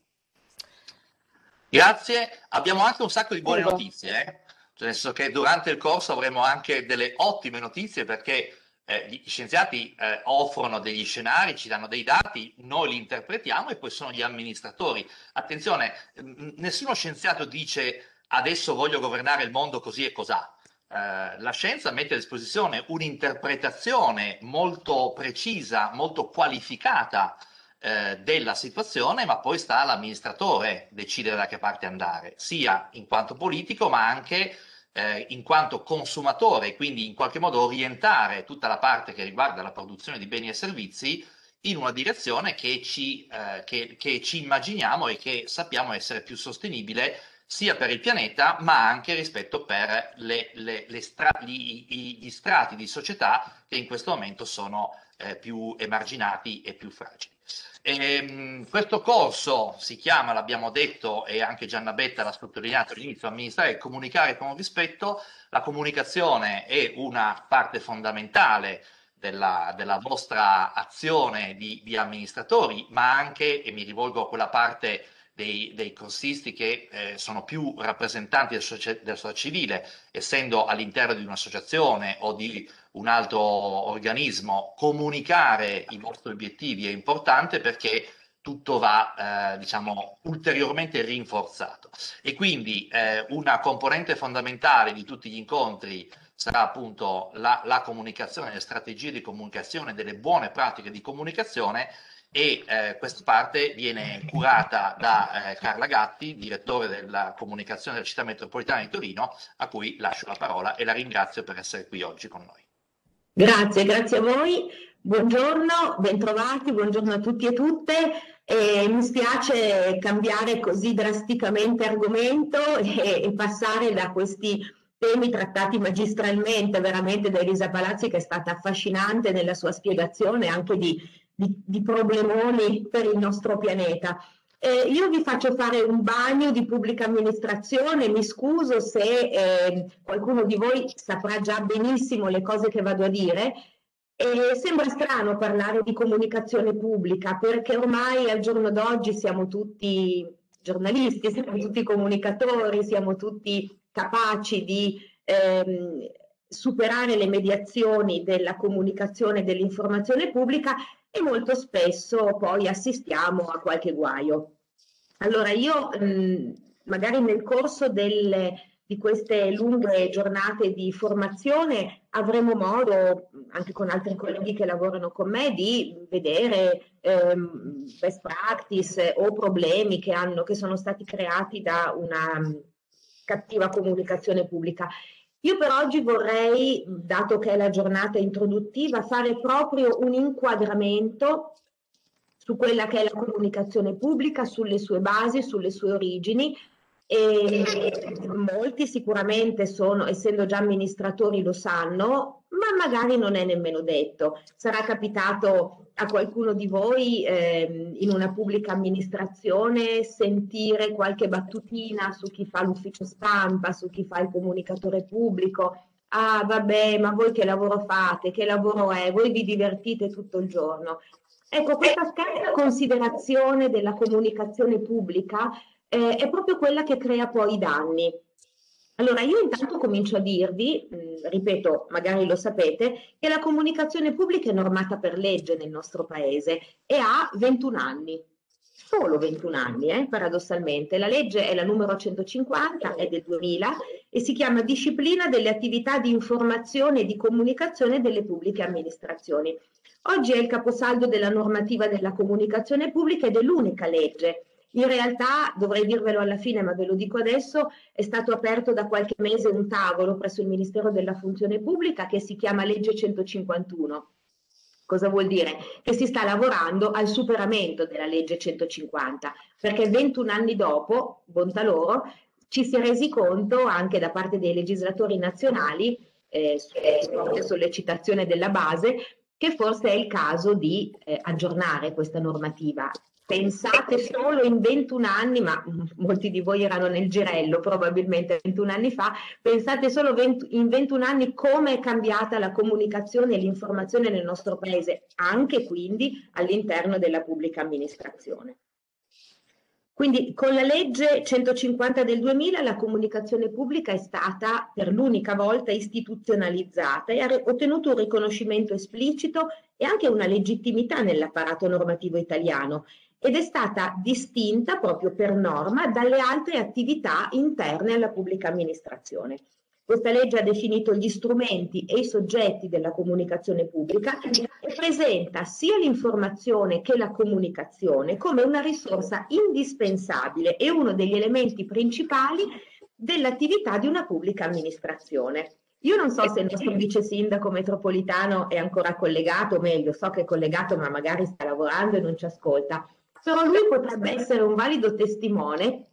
Grazie, abbiamo anche un sacco di buone Prego. notizie. Eh? nel senso che durante il corso avremo anche delle ottime notizie perché eh, gli scienziati eh, offrono degli scenari, ci danno dei dati, noi li interpretiamo e poi sono gli amministratori. Attenzione, nessuno scienziato dice adesso voglio governare il mondo così e cos'ha. Eh, la scienza mette a disposizione un'interpretazione molto precisa, molto qualificata eh, della situazione, ma poi sta all'amministratore decidere da che parte andare, sia in quanto politico, ma anche eh, in quanto consumatore, quindi in qualche modo orientare tutta la parte che riguarda la produzione di beni e servizi in una direzione che ci, eh, che, che ci immaginiamo e che sappiamo essere più sostenibile sia per il pianeta ma anche rispetto per le, le, le stra gli, gli, strati di società che in questo momento sono eh, più emarginati e più fragili. E, ehm, questo corso si chiama, l'abbiamo detto e anche Gianna Betta l'ha sottolineato all'inizio, amministrare e comunicare con rispetto. La comunicazione è una parte fondamentale della, della vostra azione di, di, amministratori, ma anche, e mi rivolgo a quella parte dei, dei corsisti che eh, sono più rappresentanti del, della società civile, essendo all'interno di un'associazione o di un altro organismo, comunicare i vostri obiettivi è importante perché tutto va eh, diciamo ulteriormente rinforzato e quindi eh, una componente fondamentale di tutti gli incontri sarà appunto la, la, comunicazione, le strategie di comunicazione, delle buone pratiche di comunicazione e eh, questa parte viene curata da eh, Carla Gatti, direttore della comunicazione della città metropolitana di Torino, a cui lascio la parola e la ringrazio per essere qui oggi con noi. Grazie, grazie a voi. Buongiorno, bentrovati, buongiorno a tutti e tutte. E mi spiace cambiare così drasticamente argomento (laughs) e, e passare da questi temi trattati magistralmente veramente da Elisa Palazzi che è stata affascinante nella sua spiegazione anche di, di, di problemoni per il nostro pianeta. Eh, io vi faccio fare un bagno di pubblica amministrazione, mi scuso se eh, qualcuno di voi saprà già benissimo le cose che vado a dire. Eh, sembra strano parlare di comunicazione pubblica perché ormai al giorno d'oggi siamo tutti giornalisti, siamo tutti comunicatori, siamo tutti capaci di ehm, superare le mediazioni della comunicazione e dell'informazione pubblica e molto spesso poi assistiamo a qualche guaio. Allora, io mh, magari nel corso delle, di queste lunghe giornate di formazione avremo modo, anche con altri colleghi che lavorano con me, di vedere ehm, best practice o problemi che, hanno, che sono stati creati da una cattiva comunicazione pubblica. Io per oggi vorrei, dato che è la giornata introduttiva, fare proprio un inquadramento su quella che è la comunicazione pubblica, sulle sue basi, sulle sue origini, e molti sicuramente sono, essendo già amministratori, lo sanno, ma magari non è nemmeno detto. Sarà capitato a qualcuno di voi eh, in una pubblica amministrazione sentire qualche battutina su chi fa l'ufficio stampa, su chi fa il comunicatore pubblico. Ah, vabbè, ma voi che lavoro fate? Che lavoro è? Voi vi divertite tutto il giorno. Ecco, questa scarsa considerazione della comunicazione pubblica eh, è proprio quella che crea poi i danni. Allora, io intanto comincio a dirvi, mh, ripeto, magari lo sapete, che la comunicazione pubblica è normata per legge nel nostro paese e ha 21 anni, solo 21 anni, eh, paradossalmente. La legge è la numero 150, è del 2000 e si chiama Disciplina delle attività di informazione e di comunicazione delle pubbliche amministrazioni. Oggi è il caposaldo della normativa della comunicazione pubblica ed è l'unica legge in realtà, dovrei dirvelo alla fine, ma ve lo dico adesso, è stato aperto da qualche mese un tavolo presso il Ministero della Funzione Pubblica che si chiama Legge 151. Cosa vuol dire? Che si sta lavorando al superamento della legge 150, perché 21 anni dopo, bontà loro, ci si è resi conto anche da parte dei legislatori nazionali, eh, sollecitazione della base, che forse è il caso di eh, aggiornare questa normativa Pensate solo in 21 anni, ma (laughs) molti di voi erano nel girello probabilmente 21 anni fa, pensate solo 20, in 21 anni come è cambiata la comunicazione e l'informazione nel nostro paese, anche quindi all'interno della pubblica amministrazione. Quindi con la legge 150 del 2000 la comunicazione pubblica è stata per l'unica volta istituzionalizzata e ha ottenuto un riconoscimento esplicito e anche una legittimità nell'apparato normativo italiano ed è stata distinta proprio per norma dalle altre attività interne alla pubblica amministrazione. Questa legge ha definito gli strumenti e i soggetti della comunicazione pubblica e presenta sia l'informazione che la comunicazione come una risorsa indispensabile e uno degli elementi principali dell'attività di una pubblica amministrazione. Io non so se il nostro vice sindaco metropolitano è ancora collegato, o meglio, so che è collegato ma magari sta lavorando e non ci ascolta, però lui potrebbe essere un valido testimone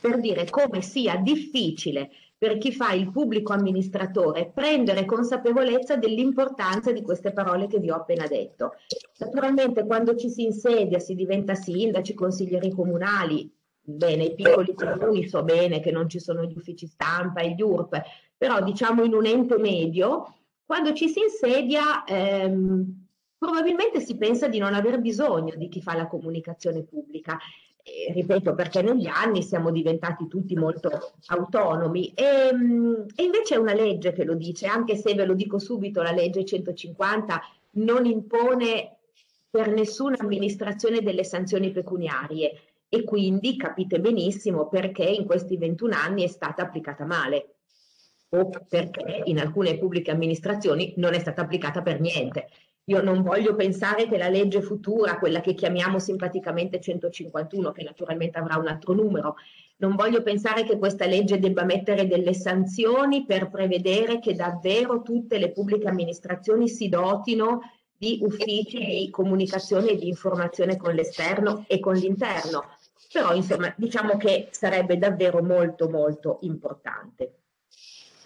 per dire come sia difficile per chi fa il pubblico amministratore prendere consapevolezza dell'importanza di queste parole che vi ho appena detto. Naturalmente quando ci si insedia, si diventa sindaci, consiglieri comunali, bene, i piccoli comuni so bene che non ci sono gli uffici stampa e gli URP, però diciamo in un ente medio, quando ci si insedia ehm, probabilmente si pensa di non aver bisogno di chi fa la comunicazione pubblica. E, ripeto, perché negli anni siamo diventati tutti molto autonomi e, ehm, e invece è una legge che lo dice, anche se ve lo dico subito, la legge 150 non impone per nessuna amministrazione delle sanzioni pecuniarie e quindi capite benissimo perché in questi 21 anni è stata applicata male o perché in alcune pubbliche amministrazioni non è stata applicata per niente. Io non voglio pensare che la legge futura, quella che chiamiamo simpaticamente 151, che naturalmente avrà un altro numero, non voglio pensare che questa legge debba mettere delle sanzioni per prevedere che davvero tutte le pubbliche amministrazioni si dotino di uffici di comunicazione e di informazione con l'esterno e con l'interno. Però insomma diciamo che sarebbe davvero molto molto importante.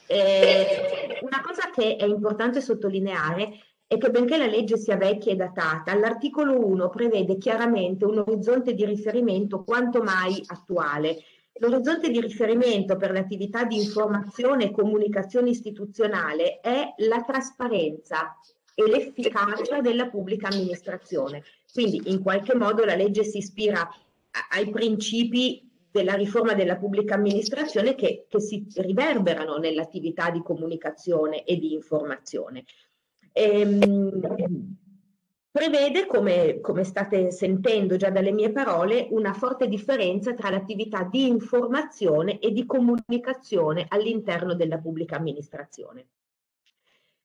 Eh, una cosa che è importante sottolineare è che benché la legge sia vecchia e datata, l'articolo 1 prevede chiaramente un orizzonte di riferimento quanto mai attuale. L'orizzonte di riferimento per l'attività di informazione e comunicazione istituzionale è la trasparenza e l'efficacia della pubblica amministrazione. Quindi in qualche modo la legge si ispira ai principi della riforma della pubblica amministrazione che, che si riverberano nell'attività di comunicazione e di informazione. Ehm, prevede, come, come, state sentendo già dalle mie parole, una forte differenza tra l'attività di informazione e di comunicazione all'interno della pubblica amministrazione.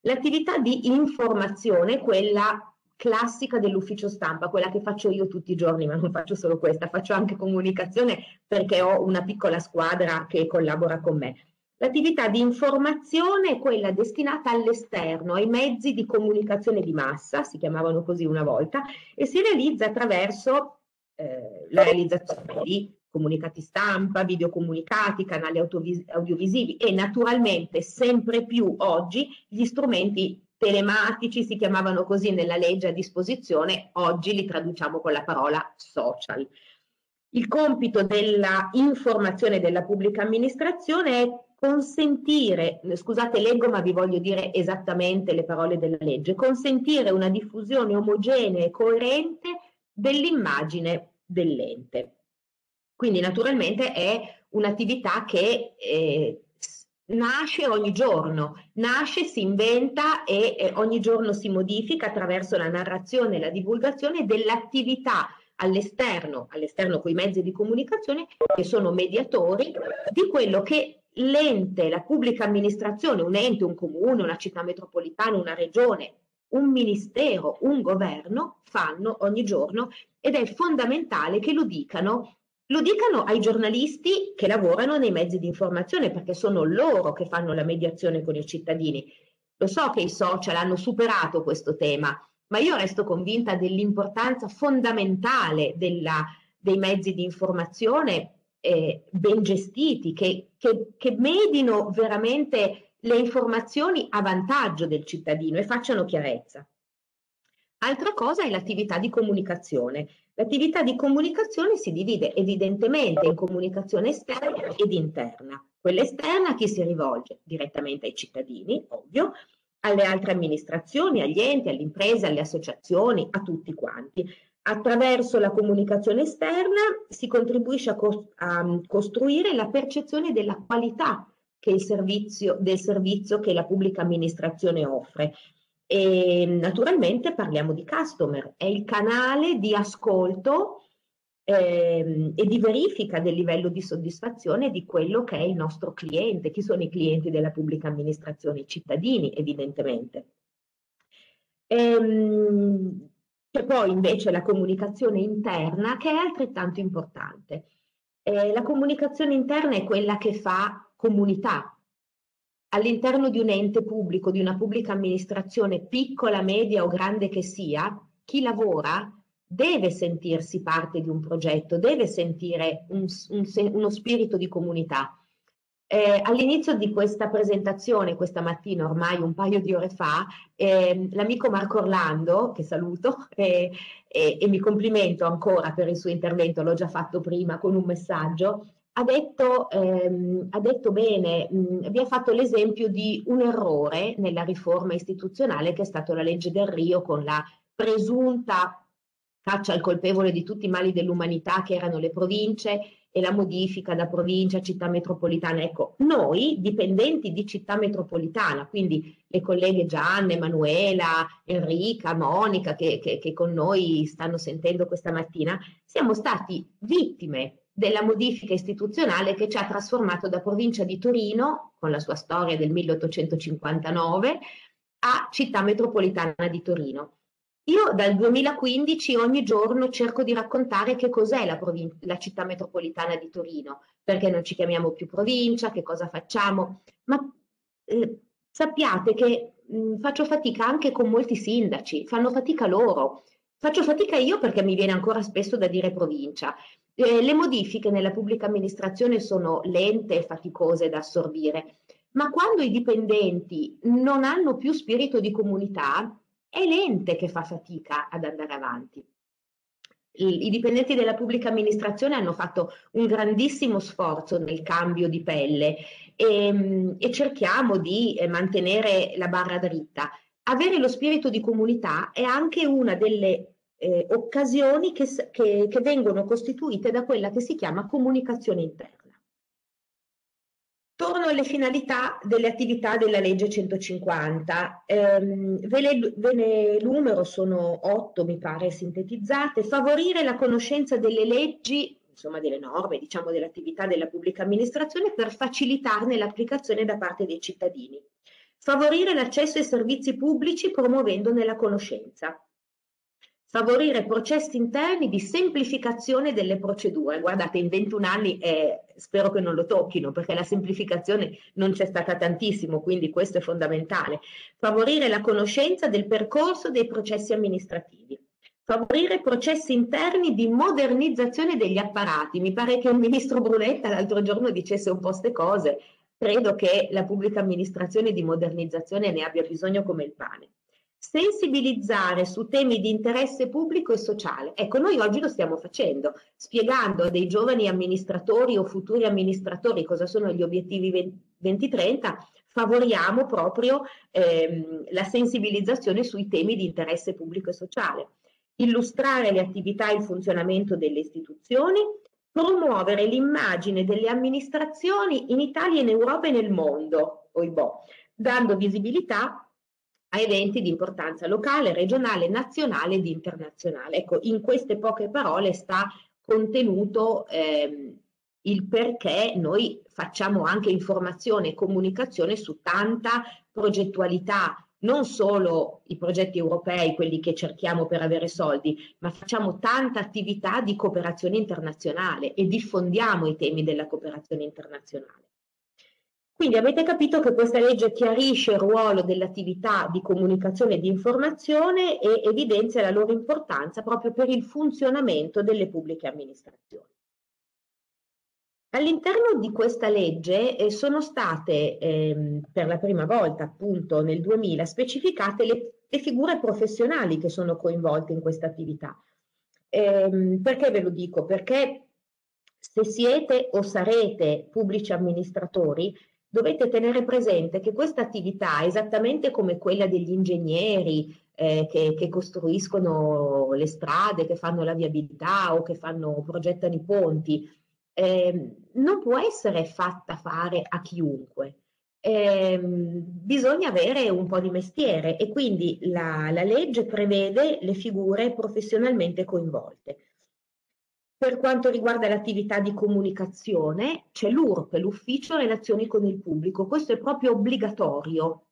L'attività di informazione, quella classica dell'ufficio stampa, quella che faccio io tutti i giorni, ma non faccio solo questa, faccio anche comunicazione perché ho una piccola squadra che collabora con me. L'attività di informazione è quella destinata all'esterno, ai mezzi di comunicazione di massa, si chiamavano così una volta, e si realizza attraverso eh, la realizzazione di comunicati stampa, videocomunicati, canali audiovisivi e naturalmente sempre più oggi gli strumenti telematici si chiamavano così nella legge a disposizione, oggi li traduciamo con la parola social. Il compito della informazione della pubblica amministrazione è consentire, scusate leggo ma vi voglio dire esattamente le parole della legge, consentire una diffusione omogenea e coerente dell'immagine dell'ente. Quindi naturalmente è un'attività che eh, nasce ogni giorno, nasce, si inventa e eh, ogni giorno si modifica attraverso la narrazione e la divulgazione dell'attività all'esterno, all'esterno con i mezzi di comunicazione che sono mediatori di quello che l'ente, la pubblica amministrazione, un ente, un comune, una città metropolitana, una regione, un ministero, un governo fanno ogni giorno ed è fondamentale che lo dicano, lo dicano ai giornalisti che lavorano nei mezzi di informazione perché sono loro che fanno la mediazione con i cittadini. Lo so che i social hanno superato questo tema, ma io resto convinta dell'importanza fondamentale della, dei mezzi di informazione eh, ben gestiti, che, che, che medino veramente le informazioni a vantaggio del cittadino e facciano chiarezza. Altra cosa è l'attività di comunicazione. L'attività di comunicazione si divide evidentemente in comunicazione esterna ed interna. Quella esterna a chi si rivolge? Direttamente ai cittadini, ovvio, alle altre amministrazioni, agli enti, alle imprese, alle associazioni, a tutti quanti. Attraverso la comunicazione esterna si contribuisce a, co a costruire la percezione della qualità servizio, del servizio che la pubblica amministrazione offre. E naturalmente parliamo di customer, è il canale di ascolto eh, e di verifica del livello di soddisfazione di quello che è il nostro cliente. Chi sono i clienti della pubblica amministrazione? I cittadini, evidentemente. Ehm, c'è poi invece la comunicazione interna che è altrettanto importante. Eh, la comunicazione interna è quella che fa comunità. All'interno di un ente pubblico, di una pubblica amministrazione, piccola, media o grande che sia, chi lavora deve sentirsi parte di un progetto, deve sentire un, un, uno spirito di comunità. Eh, all'inizio di questa presentazione, questa mattina, ormai un paio di ore fa, eh, l'amico Marco Orlando, che saluto (laughs) e, e, mi complimento ancora per il suo intervento, l'ho già fatto prima con un messaggio, ha detto, ehm, ha detto bene, mh, vi ha fatto l'esempio di un errore nella riforma istituzionale che è stato la legge del Rio con la presunta caccia al colpevole di tutti i mali dell'umanità che erano le province e la modifica da provincia a città metropolitana. Ecco, noi dipendenti di città metropolitana, quindi le colleghe Gianna, Emanuela, Enrica, Monica che, che, che con noi stanno sentendo questa mattina, siamo stati vittime della modifica istituzionale che ci ha trasformato da provincia di Torino, con la sua storia del 1859, a città metropolitana di Torino. Io dal 2015 ogni giorno cerco di raccontare che cos'è la, la, città metropolitana di Torino, perché non ci chiamiamo più provincia, che cosa facciamo, ma eh, sappiate che mh, faccio fatica anche con molti sindaci, fanno fatica loro, faccio fatica io perché mi viene ancora spesso da dire provincia. Eh, le modifiche nella pubblica amministrazione sono lente e faticose da assorbire, ma quando i dipendenti non hanno più spirito di comunità, è l'ente che fa fatica ad andare avanti. I dipendenti della pubblica amministrazione hanno fatto un grandissimo sforzo nel cambio di pelle e, e cerchiamo di eh, mantenere la barra dritta. Avere lo spirito di comunità è anche una delle eh, occasioni che, che, che, vengono costituite da quella che si chiama comunicazione interna. Torno alle finalità delle attività della legge 150. Eh, ve, le, ve ne numero, sono otto mi pare sintetizzate. Favorire la conoscenza delle leggi, insomma delle norme, diciamo dell'attività della pubblica amministrazione per facilitarne l'applicazione da parte dei cittadini. Favorire l'accesso ai servizi pubblici promuovendone la conoscenza favorire processi interni di semplificazione delle procedure. Guardate, in 21 anni eh, spero che non lo tocchino perché la semplificazione non c'è stata tantissimo, quindi questo è fondamentale. Favorire la conoscenza del percorso dei processi amministrativi. Favorire processi interni di modernizzazione degli apparati. Mi pare che il ministro Brunetta l'altro giorno dicesse un po' queste cose. Credo che la pubblica amministrazione di modernizzazione ne abbia bisogno come il pane sensibilizzare su temi di interesse pubblico e sociale. Ecco, noi oggi lo stiamo facendo, spiegando a dei giovani amministratori o futuri amministratori cosa sono gli obiettivi 2030, favoriamo proprio ehm, la sensibilizzazione sui temi di interesse pubblico e sociale. Illustrare le attività e il funzionamento delle istituzioni, promuovere l'immagine delle amministrazioni in Italia, in Europa e nel mondo, oibò, dando visibilità a eventi di importanza locale, regionale, nazionale ed internazionale. Ecco, in queste poche parole sta contenuto ehm, il perché noi facciamo anche informazione e comunicazione su tanta progettualità, non solo i progetti europei, quelli che cerchiamo per avere soldi, ma facciamo tanta attività di cooperazione internazionale e diffondiamo i temi della cooperazione internazionale. Quindi avete capito che questa legge chiarisce il ruolo dell'attività di comunicazione e di informazione e evidenzia la loro importanza proprio per il funzionamento delle pubbliche amministrazioni. All'interno di questa legge eh, sono state eh, per la prima volta, appunto nel 2000, specificate le, le figure professionali che sono coinvolte in questa attività. Eh, perché ve lo dico? Perché se siete o sarete pubblici amministratori, dovete tenere presente che questa attività, esattamente come quella degli ingegneri eh, che, che, costruiscono le strade, che fanno la viabilità o che fanno, progettano i ponti, eh, non può essere fatta fare a chiunque. Eh, bisogna avere un po' di mestiere e quindi la, la legge prevede le figure professionalmente coinvolte. Per quanto riguarda l'attività di comunicazione, c'è l'URP, l'Ufficio Relazioni con il Pubblico. Questo è proprio obbligatorio,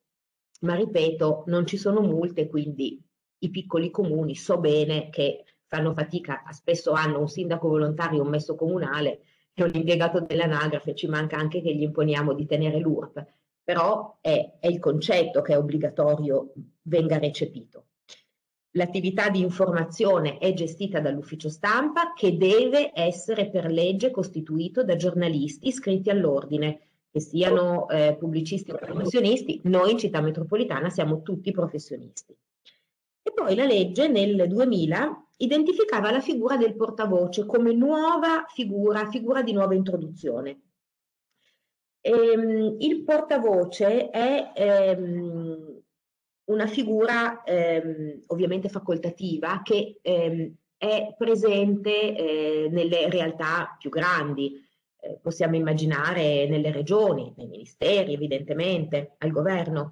ma ripeto, non ci sono multe, quindi i piccoli comuni so bene che fanno fatica, spesso hanno un sindaco volontario, un messo comunale e un impiegato dell'anagrafe, ci manca anche che gli imponiamo di tenere l'URP, però è, è il concetto che è obbligatorio venga recepito. L'attività di informazione è gestita dall'ufficio stampa che deve essere per legge costituito da giornalisti iscritti all'ordine, che siano eh, pubblicisti o professionisti. Noi in città metropolitana siamo tutti professionisti. E poi la legge nel 2000 identificava la figura del portavoce come nuova figura, figura di nuova introduzione. Ehm, il portavoce è ehm, una figura ehm, ovviamente facoltativa che ehm, è presente eh, nelle realtà più grandi. Eh, possiamo immaginare nelle regioni, nei ministeri evidentemente, al governo.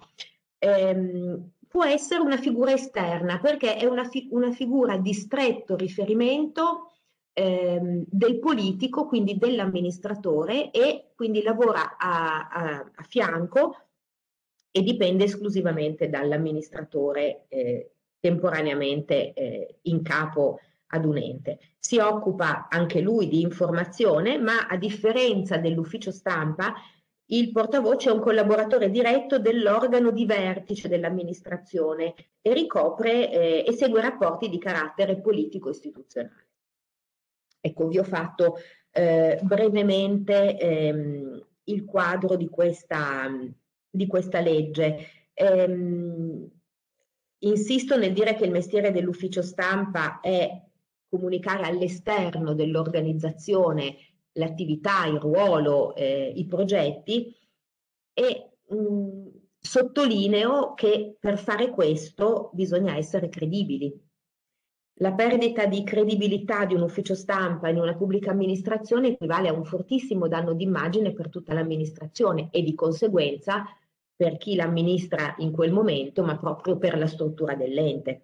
Ehm, può essere una figura esterna perché è una, fi una figura di stretto riferimento ehm, del politico, quindi dell'amministratore e quindi lavora a, a, a fianco e dipende esclusivamente dall'amministratore eh, temporaneamente eh, in capo ad un ente. Si occupa anche lui di informazione, ma a differenza dell'ufficio stampa, il portavoce è un collaboratore diretto dell'organo di vertice dell'amministrazione e ricopre eh, e segue rapporti di carattere politico-istituzionale. Ecco, vi ho fatto eh, brevemente ehm, il quadro di questa di questa legge. Ehm, insisto nel dire che il mestiere dell'ufficio stampa è comunicare all'esterno dell'organizzazione l'attività, il ruolo, eh, i progetti e mh, sottolineo che per fare questo bisogna essere credibili. La perdita di credibilità di un ufficio stampa in una pubblica amministrazione equivale a un fortissimo danno d'immagine per tutta l'amministrazione e di conseguenza per chi l'amministra in quel momento, ma proprio per la struttura dell'ente.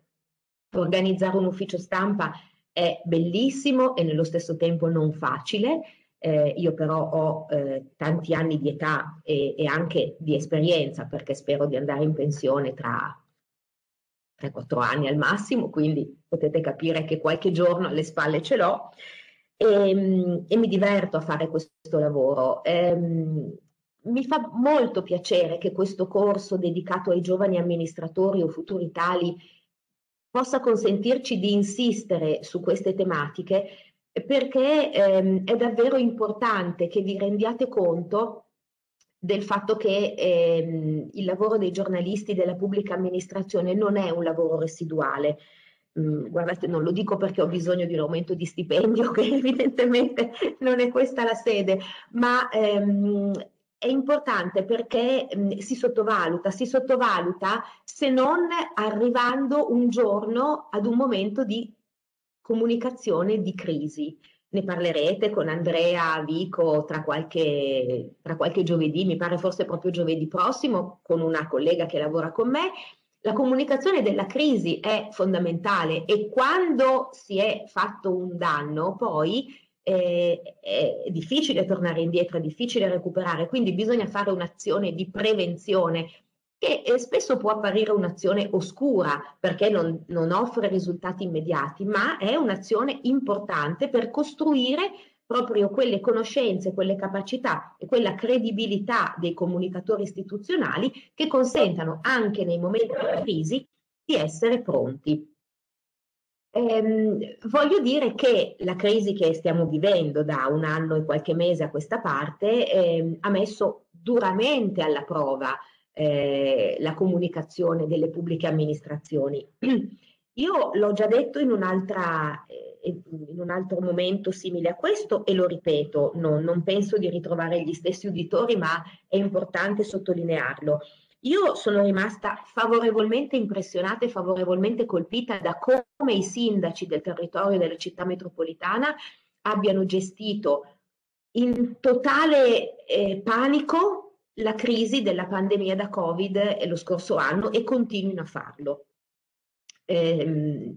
Organizzare un ufficio stampa è bellissimo e nello stesso tempo non facile. Eh, io però ho eh, tanti anni di età e, e, anche di esperienza perché spero di andare in pensione tra 3-4 anni al massimo, quindi potete capire che qualche giorno alle spalle ce l'ho e, ehm, e mi diverto a fare questo lavoro. Ehm, mi fa molto piacere che questo corso dedicato ai giovani amministratori o futuri tali possa consentirci di insistere su queste tematiche perché ehm, è davvero importante che vi rendiate conto del fatto che ehm, il lavoro dei giornalisti della pubblica amministrazione non è un lavoro residuale. Mm, guardate, non lo dico perché ho bisogno di un aumento di stipendio, (laughs) che evidentemente non è questa la sede, ma ehm, è importante perché mh, mm, si sottovaluta, si sottovaluta se non arrivando un giorno ad un momento di comunicazione di crisi ne parlerete con Andrea Vico tra qualche, tra qualche giovedì, mi pare forse proprio giovedì prossimo, con una collega che lavora con me. La comunicazione della crisi è fondamentale e quando si è fatto un danno, poi eh, è difficile tornare indietro, è difficile recuperare, quindi bisogna fare un'azione di prevenzione che spesso può apparire un'azione oscura perché non, non offre risultati immediati, ma è un'azione importante per costruire proprio quelle conoscenze, quelle capacità e quella credibilità dei comunicatori istituzionali che consentano anche nei momenti di crisi di essere pronti. Ehm, voglio dire che la crisi che stiamo vivendo da un anno e qualche mese a questa parte ehm, ha messo duramente alla prova eh, la comunicazione delle pubbliche amministrazioni. (clears throat) Io l'ho già detto in, eh, in un altro momento simile a questo e lo ripeto, no, non penso di ritrovare gli stessi uditori, ma è importante sottolinearlo. Io sono rimasta favorevolmente impressionata e favorevolmente colpita da come i sindaci del territorio della città metropolitana abbiano gestito in totale eh, panico la crisi della pandemia da Covid lo scorso anno e continuino a farlo. Eh,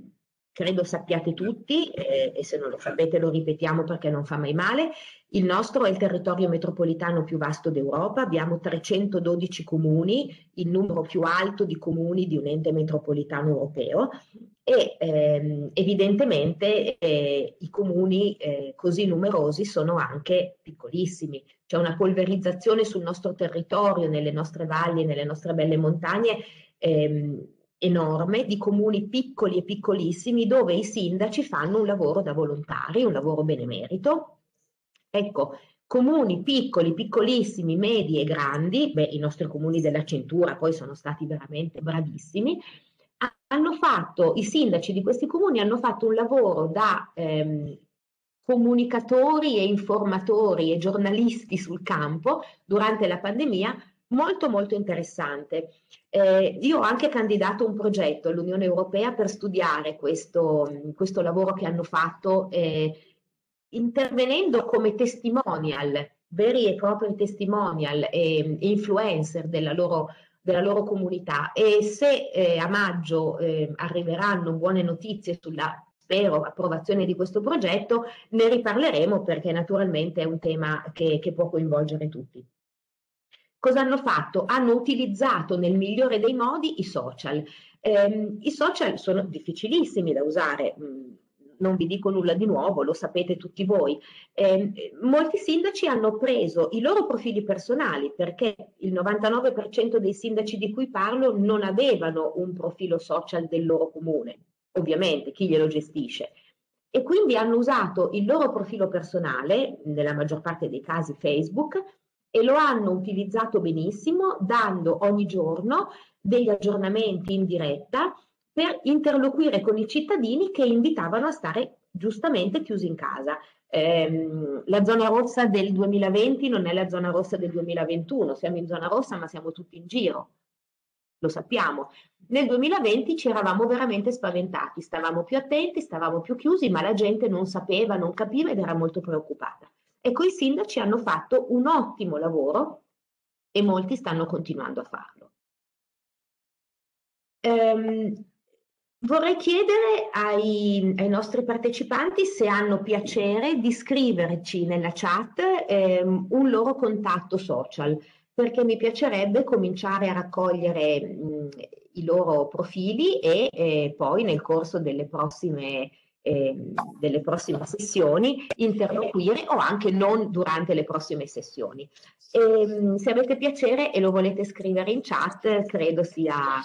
credo sappiate tutti, eh, e se non lo sapete lo ripetiamo perché non fa mai male, il nostro è il territorio metropolitano più vasto d'Europa, abbiamo 312 comuni, il numero più alto di comuni di un ente metropolitano europeo e ehm, evidentemente eh, i comuni eh, così numerosi sono anche piccolissimi, c'è una polverizzazione sul nostro territorio, nelle nostre valli, nelle nostre belle montagne ehm, enorme di comuni piccoli e piccolissimi dove i sindaci fanno un lavoro da volontari, un lavoro benemerito. Ecco, comuni piccoli, piccolissimi, medi e grandi, beh, i nostri comuni della cintura poi sono stati veramente bravissimi, hanno fatto, i sindaci di questi comuni hanno fatto un lavoro da ehm, comunicatori e informatori e giornalisti sul campo durante la pandemia molto molto interessante. Eh, io ho anche candidato un progetto all'Unione Europea per studiare questo, questo lavoro che hanno fatto eh, intervenendo come testimonial, veri e propri testimonial e influencer della loro, della loro comunità e se eh, a maggio eh, arriveranno buone notizie sulla spero, approvazione di questo progetto, ne riparleremo perché naturalmente è un tema che, che può coinvolgere tutti. Cosa hanno fatto? Hanno utilizzato nel migliore dei modi i social. Eh, I social sono difficilissimi da usare, mm, non vi dico nulla di nuovo, lo sapete tutti voi. Eh, molti sindaci hanno preso i loro profili personali perché il 99% dei sindaci di cui parlo non avevano un profilo social del loro comune ovviamente chi glielo gestisce. E quindi hanno usato il loro profilo personale, nella maggior parte dei casi Facebook, e lo hanno utilizzato benissimo, dando ogni giorno degli aggiornamenti in diretta per interloquire con i cittadini che invitavano a stare giustamente chiusi in casa. Eh, la zona rossa del 2020 non è la zona rossa del 2021, siamo in zona rossa ma siamo tutti in giro. Lo sappiamo. Nel 2020 ci eravamo veramente spaventati, stavamo più attenti, stavamo più chiusi, ma la gente non sapeva, non capiva ed era molto preoccupata. Ecco, i sindaci hanno fatto un ottimo lavoro e molti stanno continuando a farlo. Ehm, vorrei chiedere ai, ai, nostri partecipanti se hanno piacere di scriverci nella chat ehm, un loro contatto social, perché mi piacerebbe cominciare a raccogliere mh, i loro profili e eh, poi nel corso delle prossime, eh, delle prossime sessioni interloquire o anche non durante le prossime sessioni. E, ehm, se avete piacere e lo volete scrivere in chat, credo sia...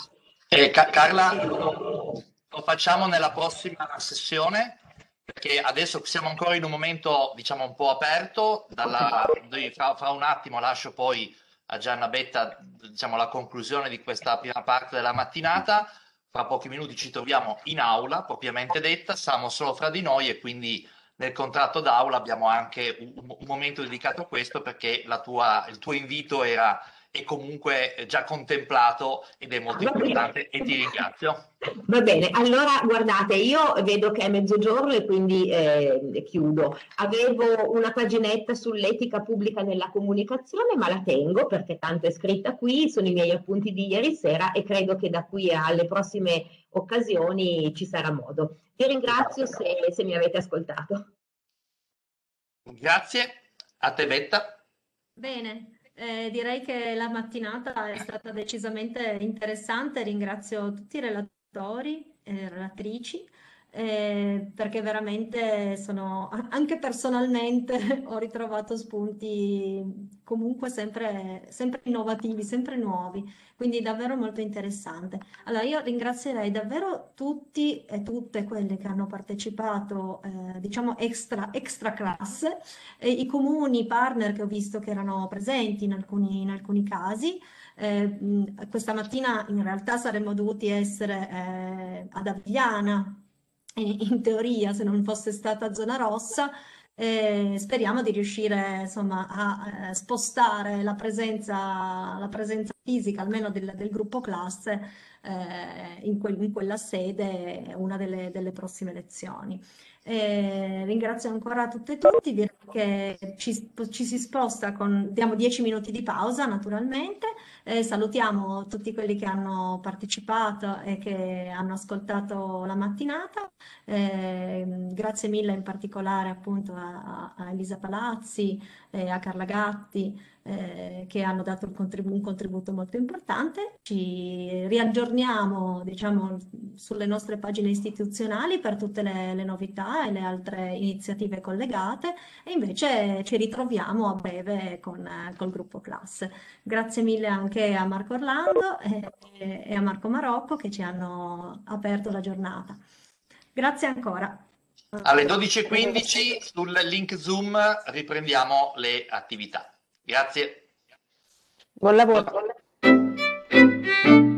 Eh, Carla, lo, lo facciamo nella prossima sessione perché adesso siamo ancora in un momento diciamo un po' aperto, dalla, fra, fra un attimo lascio poi a Gianna Betta diciamo, la conclusione di questa prima parte della mattinata. Fra pochi minuti ci troviamo in aula, propriamente detta, siamo solo fra di noi e quindi nel contratto d'aula abbiamo anche un, un momento dedicato a questo perché tua, il tuo invito era è comunque già contemplato ed è molto importante e ti ringrazio. Va bene, allora guardate, io vedo che è mezzogiorno e quindi eh, chiudo. Avevo una paginetta sull'etica pubblica nella comunicazione, ma la tengo perché tanto è scritta qui, sono i miei appunti di ieri sera e credo che da qui alle prossime occasioni ci sarà modo. Vi ringrazio se, se mi avete ascoltato. Grazie, a te Betta. Bene, eh, direi che la mattinata è stata decisamente interessante. Ringrazio tutti i relatori e relatrici eh, perché veramente sono, (laughs) anche personalmente (laughs) ho ritrovato spunti comunque sempre, sempre innovativi, sempre nuovi, quindi davvero molto interessante. Allora io ringrazierei davvero tutti e tutte quelle che hanno partecipato, eh, diciamo extra, extra classe, eh, i comuni partner che ho visto che erano presenti in alcuni, in alcuni casi. Eh, questa mattina in realtà saremmo dovuti essere eh, ad Avigliana in teoria se non fosse stata zona rossa, eh, speriamo di riuscire insomma, a eh, spostare la presenza, la presenza, fisica almeno del, del gruppo classe eh, in, que in, quella sede una delle, delle prossime lezioni. Eh, ringrazio ancora tutte e tutti, direi che ci, ci, si sposta con, diamo 10 minuti di pausa naturalmente, eh, salutiamo tutti quelli che hanno partecipato e che hanno ascoltato la mattinata, eh, grazie mille in particolare appunto a, a Elisa Palazzi, e a Carla Gatti, eh, che hanno dato un contributo, un contributo, molto importante. Ci riaggiorniamo diciamo, sulle nostre pagine istituzionali per tutte le, le novità e le altre iniziative collegate e invece ci ritroviamo a breve con col gruppo classe. Grazie mille anche a Marco Orlando e, e a Marco Marocco che ci hanno aperto la giornata. Grazie ancora. Alle 12.15 sul link Zoom riprendiamo le attività. Grazie. Buon lavoro. Buon lavoro.